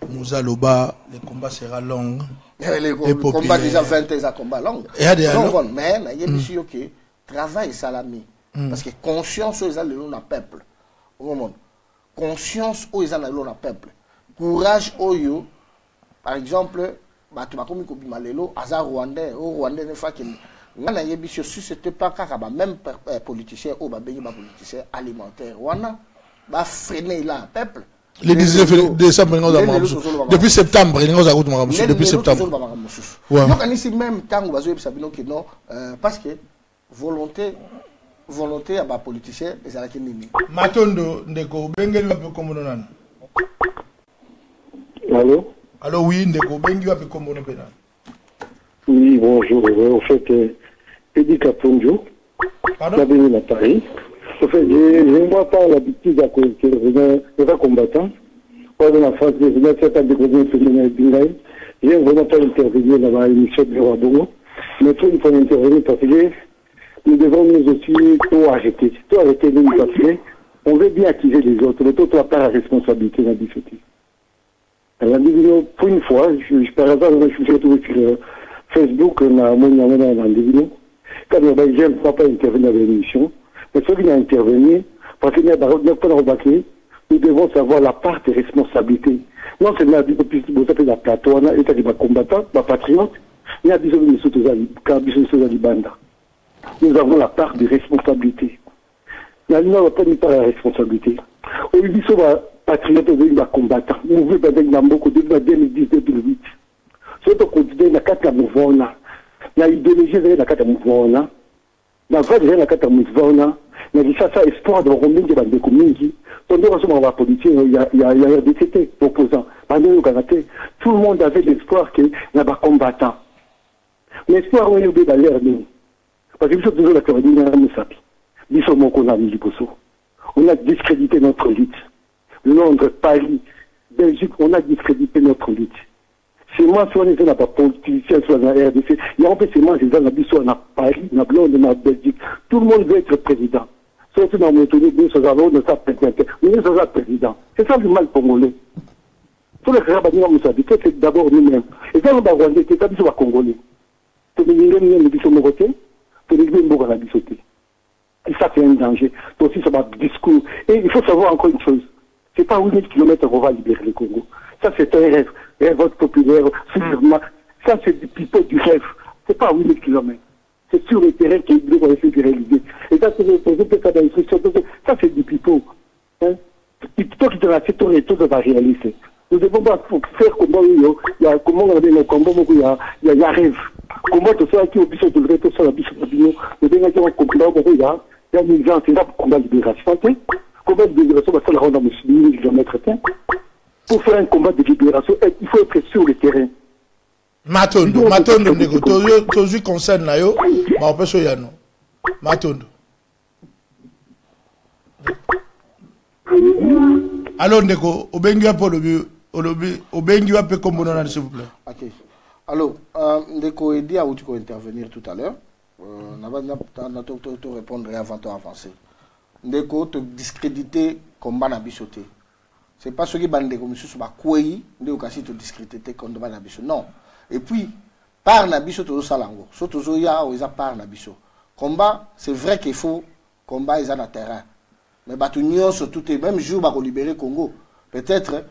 muzaloba le combat sera long le combat déjà 20 eza combat long. Donc mais nayebisi yo ke travail esalami parce que conscience oyo eza lelo na peuple. Omona conscience oyo eza na lelo na peuple. Courage oyo par exemple bato bakomi kobima lelo aza rwandais. O rwandais nefakende nga nayebi so si c'était pas kaka bameme politicien oyo babengi bapoliticien alimentaire wana bafrene ela peuple. Le 19 décembre nga ozala mosusu depuis septembre nga ozala kutuma mosusu depuis septembre. Mosusu yokanisi même ntango bazoyebisa bino ke non parce que volonté volonté ya bapoliticien ezalaki nini. Matondo ndeko obengeli wapi kombono nani? Allo allo oui ndeko obengi wapi kombono mpe Oui, bonjour. En fait, euh, Eddie Kabini à Paris. En fait, je moi pas l'habitude de revenir, de faire combattant. Pas de la France, je venais faire des gros féminins Bingaï. Je n'ai vraiment pas intervenir dans l'émission de Rabongo. Mais il faut intervenir parce que nous devons nous aussi tout arrêter. Tout arrêter nous parce que on veut bien accuser les autres, mais tout n'a pas la responsabilité dans la difficulté. Alors, pour une fois, je, je, par hasard, je suis sur Facebook na moni yango na bandivino kadi bajeune papa intervenir dans l'émission mais ceux qui ont intervenu parce que mpona kobaki nous devons savoir la part de responsabilité non seulement mpe na plateau bacombattant bapatriote ya biso biso kaka biso biso eza libanda nous avons la part de responsabilité. Nalinga bapani part ya responsabilité oyo biso bapatriote ozali bacombattant mouvement bazali na mboko depuis ba 2010 2008 soki tokontinue na kati ya mouvement wana na idéologie ezali na kati ya mouvement wana na vade ezali na kati ya mouvement wana na lisasa espoir de bako mingi bandeko mingi ya rdc te opposant. Tout le monde avait l'espoir ke na bacombattant mais espoir oyo obe balere nini parce que biso tozolaka banini na misapi biso moko na liboso. On a discrédité notre lutte londres paris belgique on a discrédité notre lutte semence wana eza na bapoliticien so na rdc yango mpe semence eza na biso na paris na londres na belgique. Tout le monde veut être président. Surtout na motoni nyonso aza londres aza président. Te nyonso aza président. C'est ça le mal congolais. Tolekaka baninga mosabi te c'est d'abord nous-mêmes. Eza na barwandais te eza biso bacongolais tomelinge minene biso moko te tolingi mpe mboka na biso te et ça c'est un danger. Aussi ça va discours. Et il faut savoir encore une chose. C'est pas 8000 km qu'on va libérer le Congo ça c'est un rêve révolte populaire, soulèvement. Ça, c'est du pipeau du rêve. C'est pas à 8000 km. C'est sur le terrain qu'il doit essayer de réaliser. Et ça, c'est le cas d'instruction. Ça, c'est du pipeau. Hein? Pipeau qui te la c'est ton retour va réaliser. nous devons pas faire combat oyo ya comment on appelle combat moko ya ya ya rêve combat tosalaki obiso tolere tosala biso na bino tobengaki yango combat moko ya ya urgence eza combat libération te combat de libération basala yango na mosili kilomètre te pour faire un combat de libération il faut être sur le terrain matondo matondo ndeko tozwi concerne na yo baopesa oyo yano matondo alors ndeko obengi wapi olobi olobi obengi wapi nkombo nani s'il vous plaît ok alors euh, ndeko edi auti kointervenir tout à l'heure euh, na to répondre avant to avancer ndeko todiscrédite combat na biso te c'est pas soki bandeko misusu bakwei nde okasi todiscrédite te combat na biso non. Et puis part na biso tozosala yango so tozoya awa eza combat c'est vrai qu'il faut combat eza na terrain. Mais bato nyonso tout te même jour bakolibere congo. Peut-être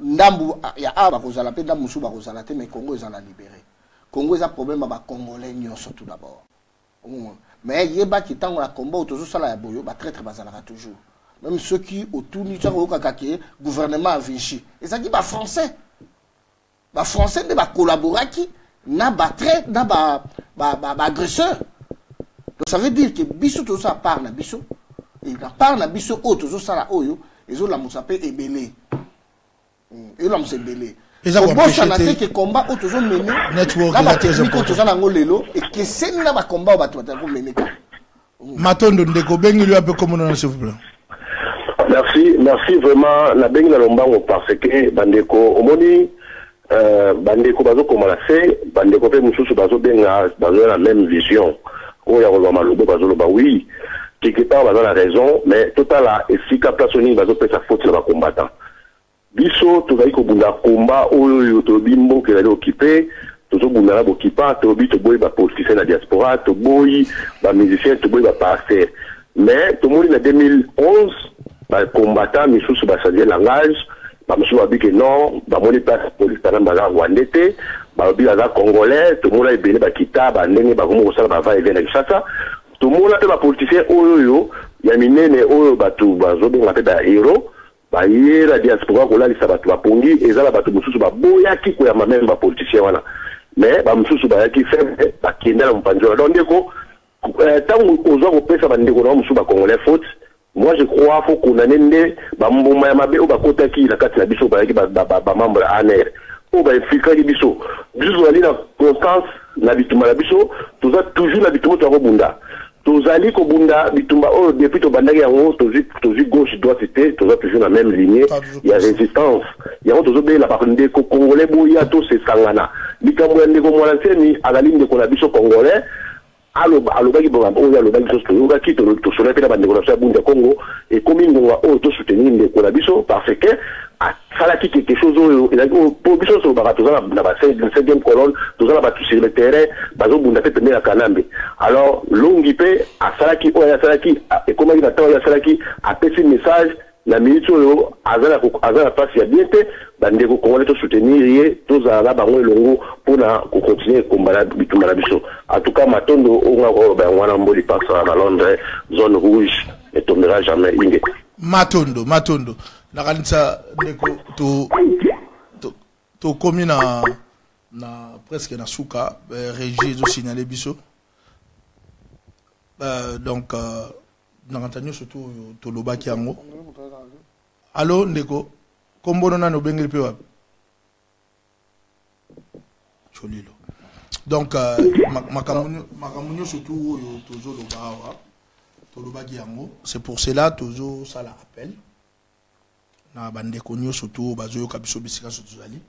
ndambu ya awa bakozala mpe ndambu mosusu bakozala te mais congo eza na libéré. Congo eza problème ya bacongolais nyonso tout d'abord. Mais yebaki ntango na combat oyo tozosala ya boyo batraître bazalaka toujours même soki otuni oyokaka ke gouvernement ya vichy ezalaki bafrançais bafrançais nde bakolaboraki na batraite na baagresseur donc ça veut dire que biso tozosala part na biso na part na biso oyo tozosala oyo ezolamusa mpe ebele ezolamusa ebele kobosana te ke combat oyo tozomene na bateknike oyo toza nango lelo ekeseni na bakomba oyo bato batala komene kaka matondo ndeko obengeli wape komonana s'il vous plaît merci merci vraiment. Nabengi na lombango parce que bandeko omoni euh, bandeko bazokoma na se bandeko mpe mosusu bazobenga bazoya na même vision. Oyo ya koloba maloba bazoloba oui. Quelque part baza na raison mais totala esika place nini bazopesa faute na bacombattant biso tozali kobunda komba oyo tolobi mboka ezali okipe tozobunda na bokipa tolobi toboyi bapoliticien na diaspora toboyi bamusicien toboyi bapaster mais tomoni na 2011 bacombattant misusu bachange langage bamosusu babi ke non bamoni place police pana baza rwandais te balobi baza congolais tomona ebele bakita bandenge bakomi kosala bava evie na kinshasa. Tomona mpe bapoliticien oyo oyo ya minene oyo bato bazobenga mpe bahero baye na diaspora kolalisa bato bapongi eza na bato mosusu baboyaki koyamba meme bapoliticien wana. Mais bamosusu bayaki faible bakende na mopanzi wana. Donc ndeko ntango ozwa kopesa bandeko na mosusu bacongolais faute moi je crois fo kondane nde bambuma ya mabe oyo bakotaki na kati na biso bayaki bamembre ya aner oyo bainfiltraki biso. Biso tozali na constance na bitumba na biso. Toza toujours na bitumba toya kobunda tozali kobunda bitumba oyo depuis tobandaki yango tozwi gauche droite te toza toujours na même lignée. Ya résistance. Yango tozobelela bandeko congolais boya tosesangana likambo ya ndeko mwana nseni azali ndeko na biso congolais alobaki oyo alobaki toyokaki mpe na bandeko na ya bundi ya congo ekomi ngonga oyo tosoutenir ndeko na biso parce que asalaki quelque chose oyo po biso nyonso olobaka toza na bacinquième colonne toza na bato sur le terrain bazobunda mpe pembeni ya kanambe. Alors longi mpe asalaki oyo asalaki ekomaki na ntango oyo asalaki apesi message na minute oyo aza ya bien te bango biso. En tout cas matondo oyo nga koloba yango wana mboli londres zone rouge ne tombera jamais inge matondo matondo. Nakanisa ndeko to, to na presque na ezosignale biso. Euh, donc euh, nakanta nyonso tolobaki yango alo ndeko? Kombono nani obengeli mpe wapi? Donc makambo tolobaki yango c'est pour cela tozosala rappel na bandeko nyonso bisika so tozali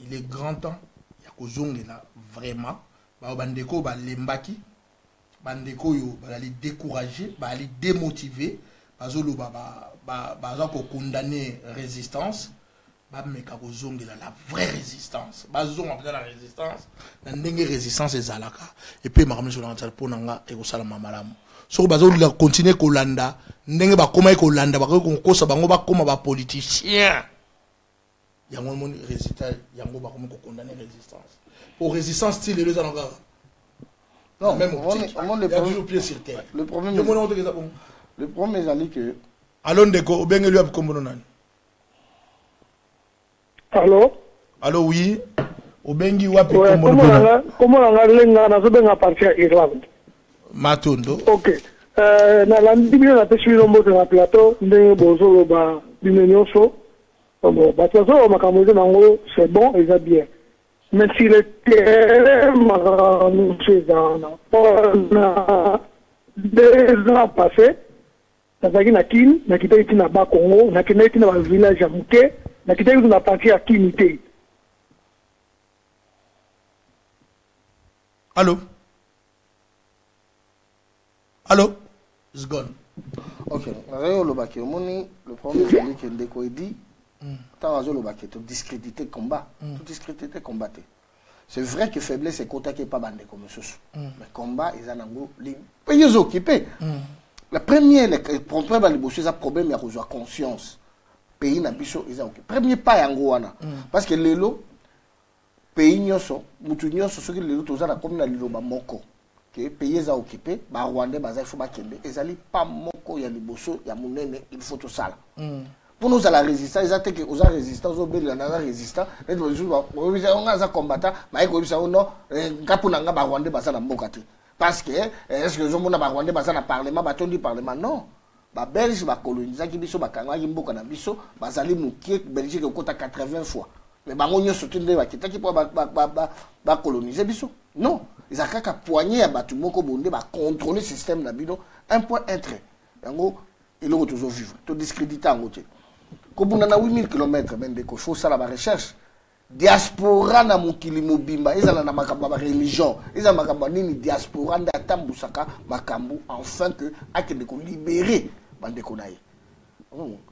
il est grand temps ya kozongela vraiment. Bao bandeko bandeko oyo bazali découragé bazali démotivé bazoloba baza kokondane résistance bameka kozongela la vraie résistance. Bazonga mpenza na résistance na ndenge résistance ezalaka. Epuis makambo nyonso nangatala mpo na nga ekosalama malamu soki bazolinga continue kolanda ndenge bakomaki kolanda bakoki kokosa bango bakóma bapoliticien yango moni résultat yango bakomi kokondane résistance. Po résistance ti lelo eza na kaka non même optique il y a toujours pied sur terre le problème otekeza bongo le problème ezali nani? Allô, oui. Obengi wapi ouais, kombo Comment on a lenga na zo benga parti ya Irlande. Matondo. OK. Euh bino bino mbote na plateau ndenge bozoloba bino nyonso. Bon, bato bazoloba makambo eza nango c'est bon eza bien. Mais si le terrain makambo eza wana mpona deux ans passé nazalaki na kini nakitaki ti na bakongo nakendaki ti na bavillage ya moke nakitaki ti na parti ya kini te Allô Allô It's gone. Ok. nazali olobaki omoni le problème ezali ke ndeko azolobaki todiscrédite combat. Todiscrédite combat te c'est vrai que faiblesse ekotaki epa bandeko mosusu mais combat eza nango ligne mpe ye ozooccupe la première problème ya liboso eza problème ya kozwa conscience. Pays na biso eza oke premier pas yango wana parce que lelo pays nyonso mutu nyonso soki lelo toza na komi na liloba moko. Ke pays eza occupé barwandais baza ifo bakende ezali pa moko ya liboso ya monene il faut tosala mpona ozala résistant eza te ke oza résistant ozobelela na aza résistant neti oyebisa yo nga aza combattant. Maye koyebisa yo no nga mpona nga barwandais na mboka parce que est ce que ozomona barwandais baza na parlement batondi parlement? Non. Babelge bakolonisaki biso bakangaki mboka na biso bazali mokie belgique ekota 80 fois. Mais bango nyonso te nde bakitaki mpo bakolonize biso? Non. Eza kaka poignée ya bato moko boye nde bacontrôle système na bino un point un trait. Yango eloko tozovivre todiscrédite yango te kobunda na 8000 km me ndeko faut osala barecherche diaspora na mokili mobimba ezala na makambo ya bareligion ezala makambo ya nini? Diaspora nde atambusaka makambo enfin que akende kolibere bandeko na ye.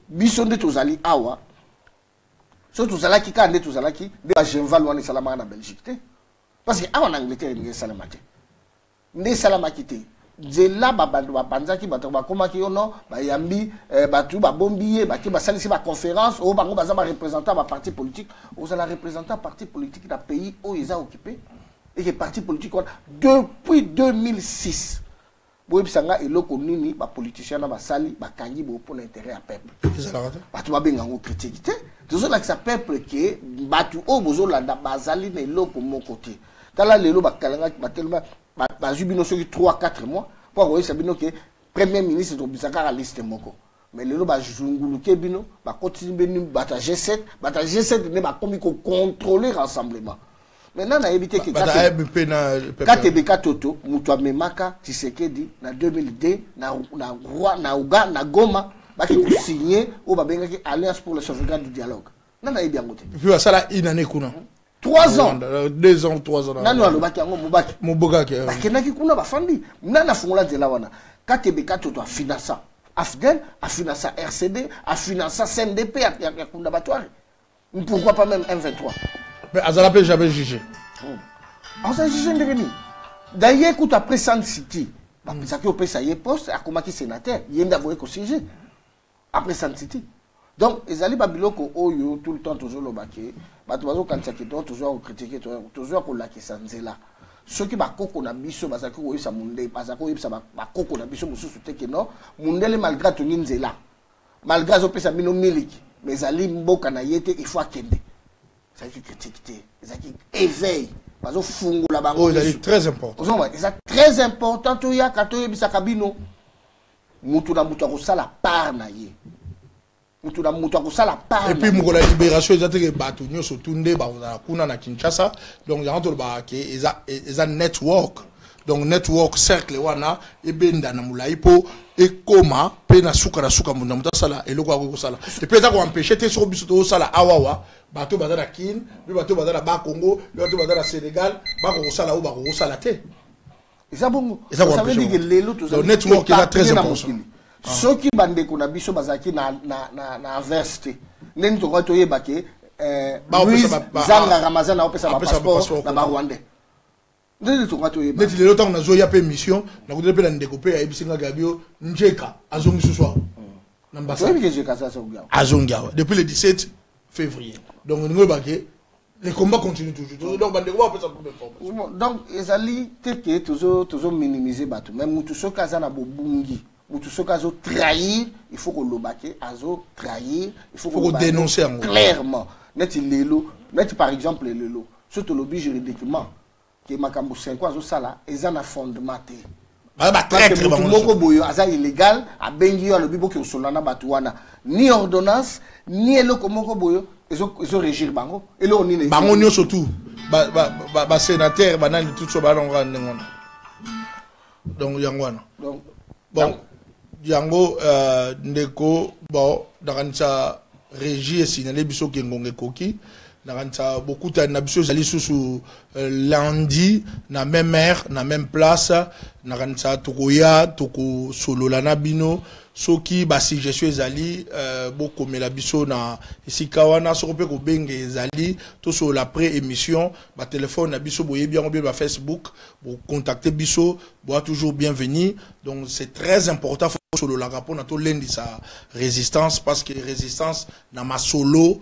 Biso nde tozali awa. So tozalaki kaka nde tozalaki nde bagenval wana esalamaka na belgique parce que awa na angleterre ndenge esalama te. Nde esalamaki te nzela babantu bapanzaki bato bakomaki yo no bayambi bato babombi ye bake basalisi baconférence oyo bango baza bareprésentant baparti politique ozala représentant parti politique na pays oyo eza occupé. Eke parti politique wana depuis 2006 boyebisa nga eloko nini bapoliticien na basali bakangi boye mpona intérêt ya peuple. Bato babenga yango critique. Te tozolakisa peuple ke bato oyo bozolanda bazali na eloko moko te tala lelo bakalangaki batelema bazwi bino soki 3 4 mois mpo akoyebisa bino ke premier ministre tobisa kaka liste moko. Mais lelo bazunguluke bino bakotisi bino bato ya g7 bato ya g7 nde bakomi kocontrôle rassemblement. Maintenant nayebi te ke katebeka toto moto amemaka tisekedi na 2002 na, na, na, uga, na goma baki kosigne oyo babengaki alliance pour le sauvegarde du dialogue. Na nayebi yango te. Puis basala une année kuna trois ans. deux ans trois ans. Nani alobaki yango mobaki? Mobokaki bakendaki kuna bafandi. Nani afungola nzela wana. Katebeka toto afinansa afdel afinansa rcd afinansa cndp ya kunda batware. Pourquoi pas même m23 mais azala mpe jamais jugé. Aza juge ndenge nini d'ailleurs kuta après san city bapesaki opesa ye poste akomaki sénateur ye nde aboye kosiege après san city donc ezali babiloko oyo tout le temps tozoloba ke bato bazokanisa ke to tozwa kokritike tozwa kolakisa nzela. Soki bakoko na biso bazalaki koyebisa mundele bazalaki koyebisa bakoko na biso mosusu te ke non. Mundele malgré atongi nzela. Malgré azopesa bino miliki mais ezali mboka na ye te il faut akende. Ezalaki critique te ezalaki éveil bazofungola bango très important. Eza très important toyaka toyebisaka bino mutu na mutu akosala part na ye mutu na mutu akosala part et puis mokolo ya libération eza teke bato nyonso tu nde bakozala kuna na kinshasa. Donc yango tolobaka ke eza, network. Donc network cercle wana ebenda na molai mpo ekóma mpe na suka na suka na moto asala eloko akoki kosala epuis eza koempêche te soko biso tozosala awawa bato baza na kine mpe bato baza na bakongo mpe bato baza na sénégal bakokosala oyo bakokosala te eza bongo eza lelo network eza très important soki bandeko na biso bazalaki na averse te ndeni tokoki toyeba ke zanga ramazan aopesa bapasseport na barwandais ndenge tokoki toyeba neti lelo ntango nazoya mpe mission nakuteli mpe na ndeko mpe ayebisi njeka azongi na mbasazongi awa. Depuis le 17 février. Donc ndenge oyebake les combats continuent toujours. Donc bandeko baopesa donc ezali te ke tozominimize bato. Mais mutu soki aza na bobungi mutu soki azotrahir il faut koloba ke azotrahir il faut kodénoncer yango clairement neti lelo neti par exemple lelo so tolobi juridiquement. Ke makambo 5 azosala eza na fondement te motu moko boyo aza illégal abengi yo alobi boki osola na bato wana ni ordonnance ni eloko moko boyo ezorégir bango. Eloko nini bango nyonso tu basénatere banani tout so balonga ndenge wana donc yango wana bon yango euh, ndeko bon nakanisa régie esignale biso ke ngonga ekoki nakanisa bokutani na biso ezali susu euh, lundi na même heure na même place nakanisa tokoya tokosolola na bino. Soki basuggestion ezali uh, bokomela biso na esika wana soko mpe kobenge ezali tosolola après émission batelefone na biso boyebi yango mpe bafacebook bocontacte biso boa toujours bienvenu. Donc c'est très important tosololaka mpona tolendisa résistance parce que résistance na masolo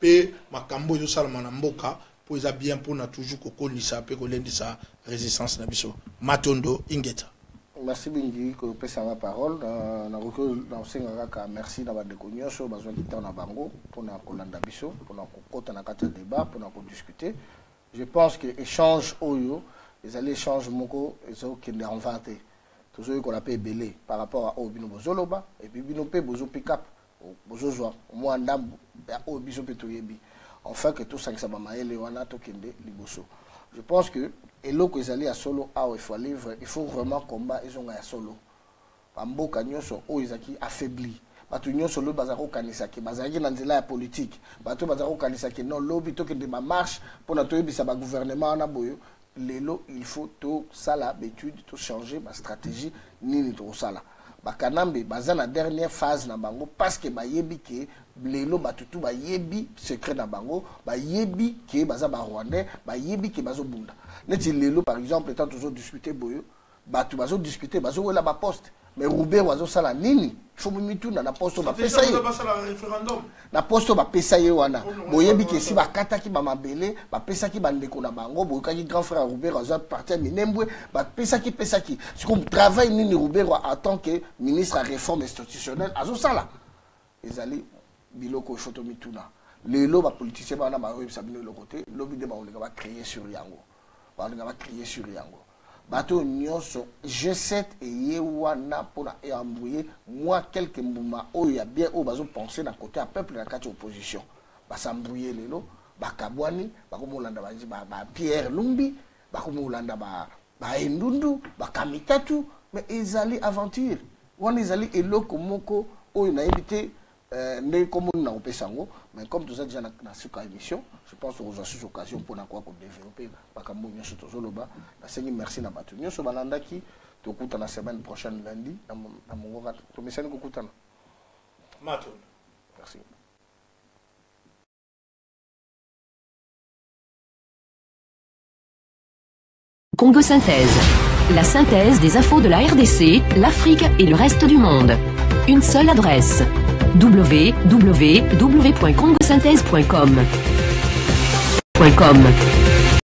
mpe makambo ezosalama na mboka mpo eza bien mpona toujours kokolisa mpe kolendisa résistance na biso. Matondo ingeta. Merci mingi kopesanga parole. Nakoki nakosenga kaka merci na bandeko nyonso bazwaki ntango na bango mpona kolanda biso mpona kokɔta na kati ya débat mpona kodiscute. Je pense que échange oyo ezali échange moko ezokende envan te tozoyekola mpe ebele par rapport a oyo bino bozoloba epuis bino mpe bozo pick up bozozwa. Mwa ndambo ya oyo biso mpe toyebi. Enfin que tosangisa bamayele wana liboso. Je pense que eloko ezali ya solo awa il faut livre il faut vraiment combat ezonga ya solo. Bamboka nyonso oyo affaibli. Na nzela ya non lobi tokende boyo. Lelo il faut tosala baétude tochange bastratégie nini tokosala bakanambe baza na dernière phase na bango parce que bayebi ke lelo bato tu bayebi secret na bango bayebi ke baza barwandais bayebi ke bazobunda neti lelo par exemple etant tozodiscute boyo bato bazodiscute bazowela baposte mais rubero azosala nini? Fo mituna na poste bapesa ye. na poste bapesa ye wana. Boyebi ke esi bakataki bamabele bapesaki bandeko na bango boyokaki grand frère rubero azwa parti ya minembwe bapesaki pesaki siko travail nini rubero en tant que ministre ya réforme institutionnelle azosala ezali biloko ifo tomituna lelo bapoliticien bana baoyebisa bino eloko te lobi nde baolinga sur yango. Baolinga bacréer sur yango bato nyonso g7 eye wana mpona eambouye mwa quelque mbuma oyo ya bien oyo bazopense na kote ya peuple na kati ya opposition basambouye lelo bakabwani bakomolanda bapierre lumbi bakomolanda baendundu bakamikatu mais ezali aventure. Wana ezali eloko moko oyo nayebi te komoni na kopesa yango mais comme toza déjà na suka émission je pense tokozwa susu occasion mpona kwa kodevelope makambo nyonso tozoloba. Nasengi merci na bato. Nyonso balandaki tokutana semaine prochaine lundi. Na mongoka tomesani kokutana merci. Congo Synthèse. La synthèse des infos de la RDC, l'Afrique et le reste du monde. Une seule adresse www.congosynthèse.com.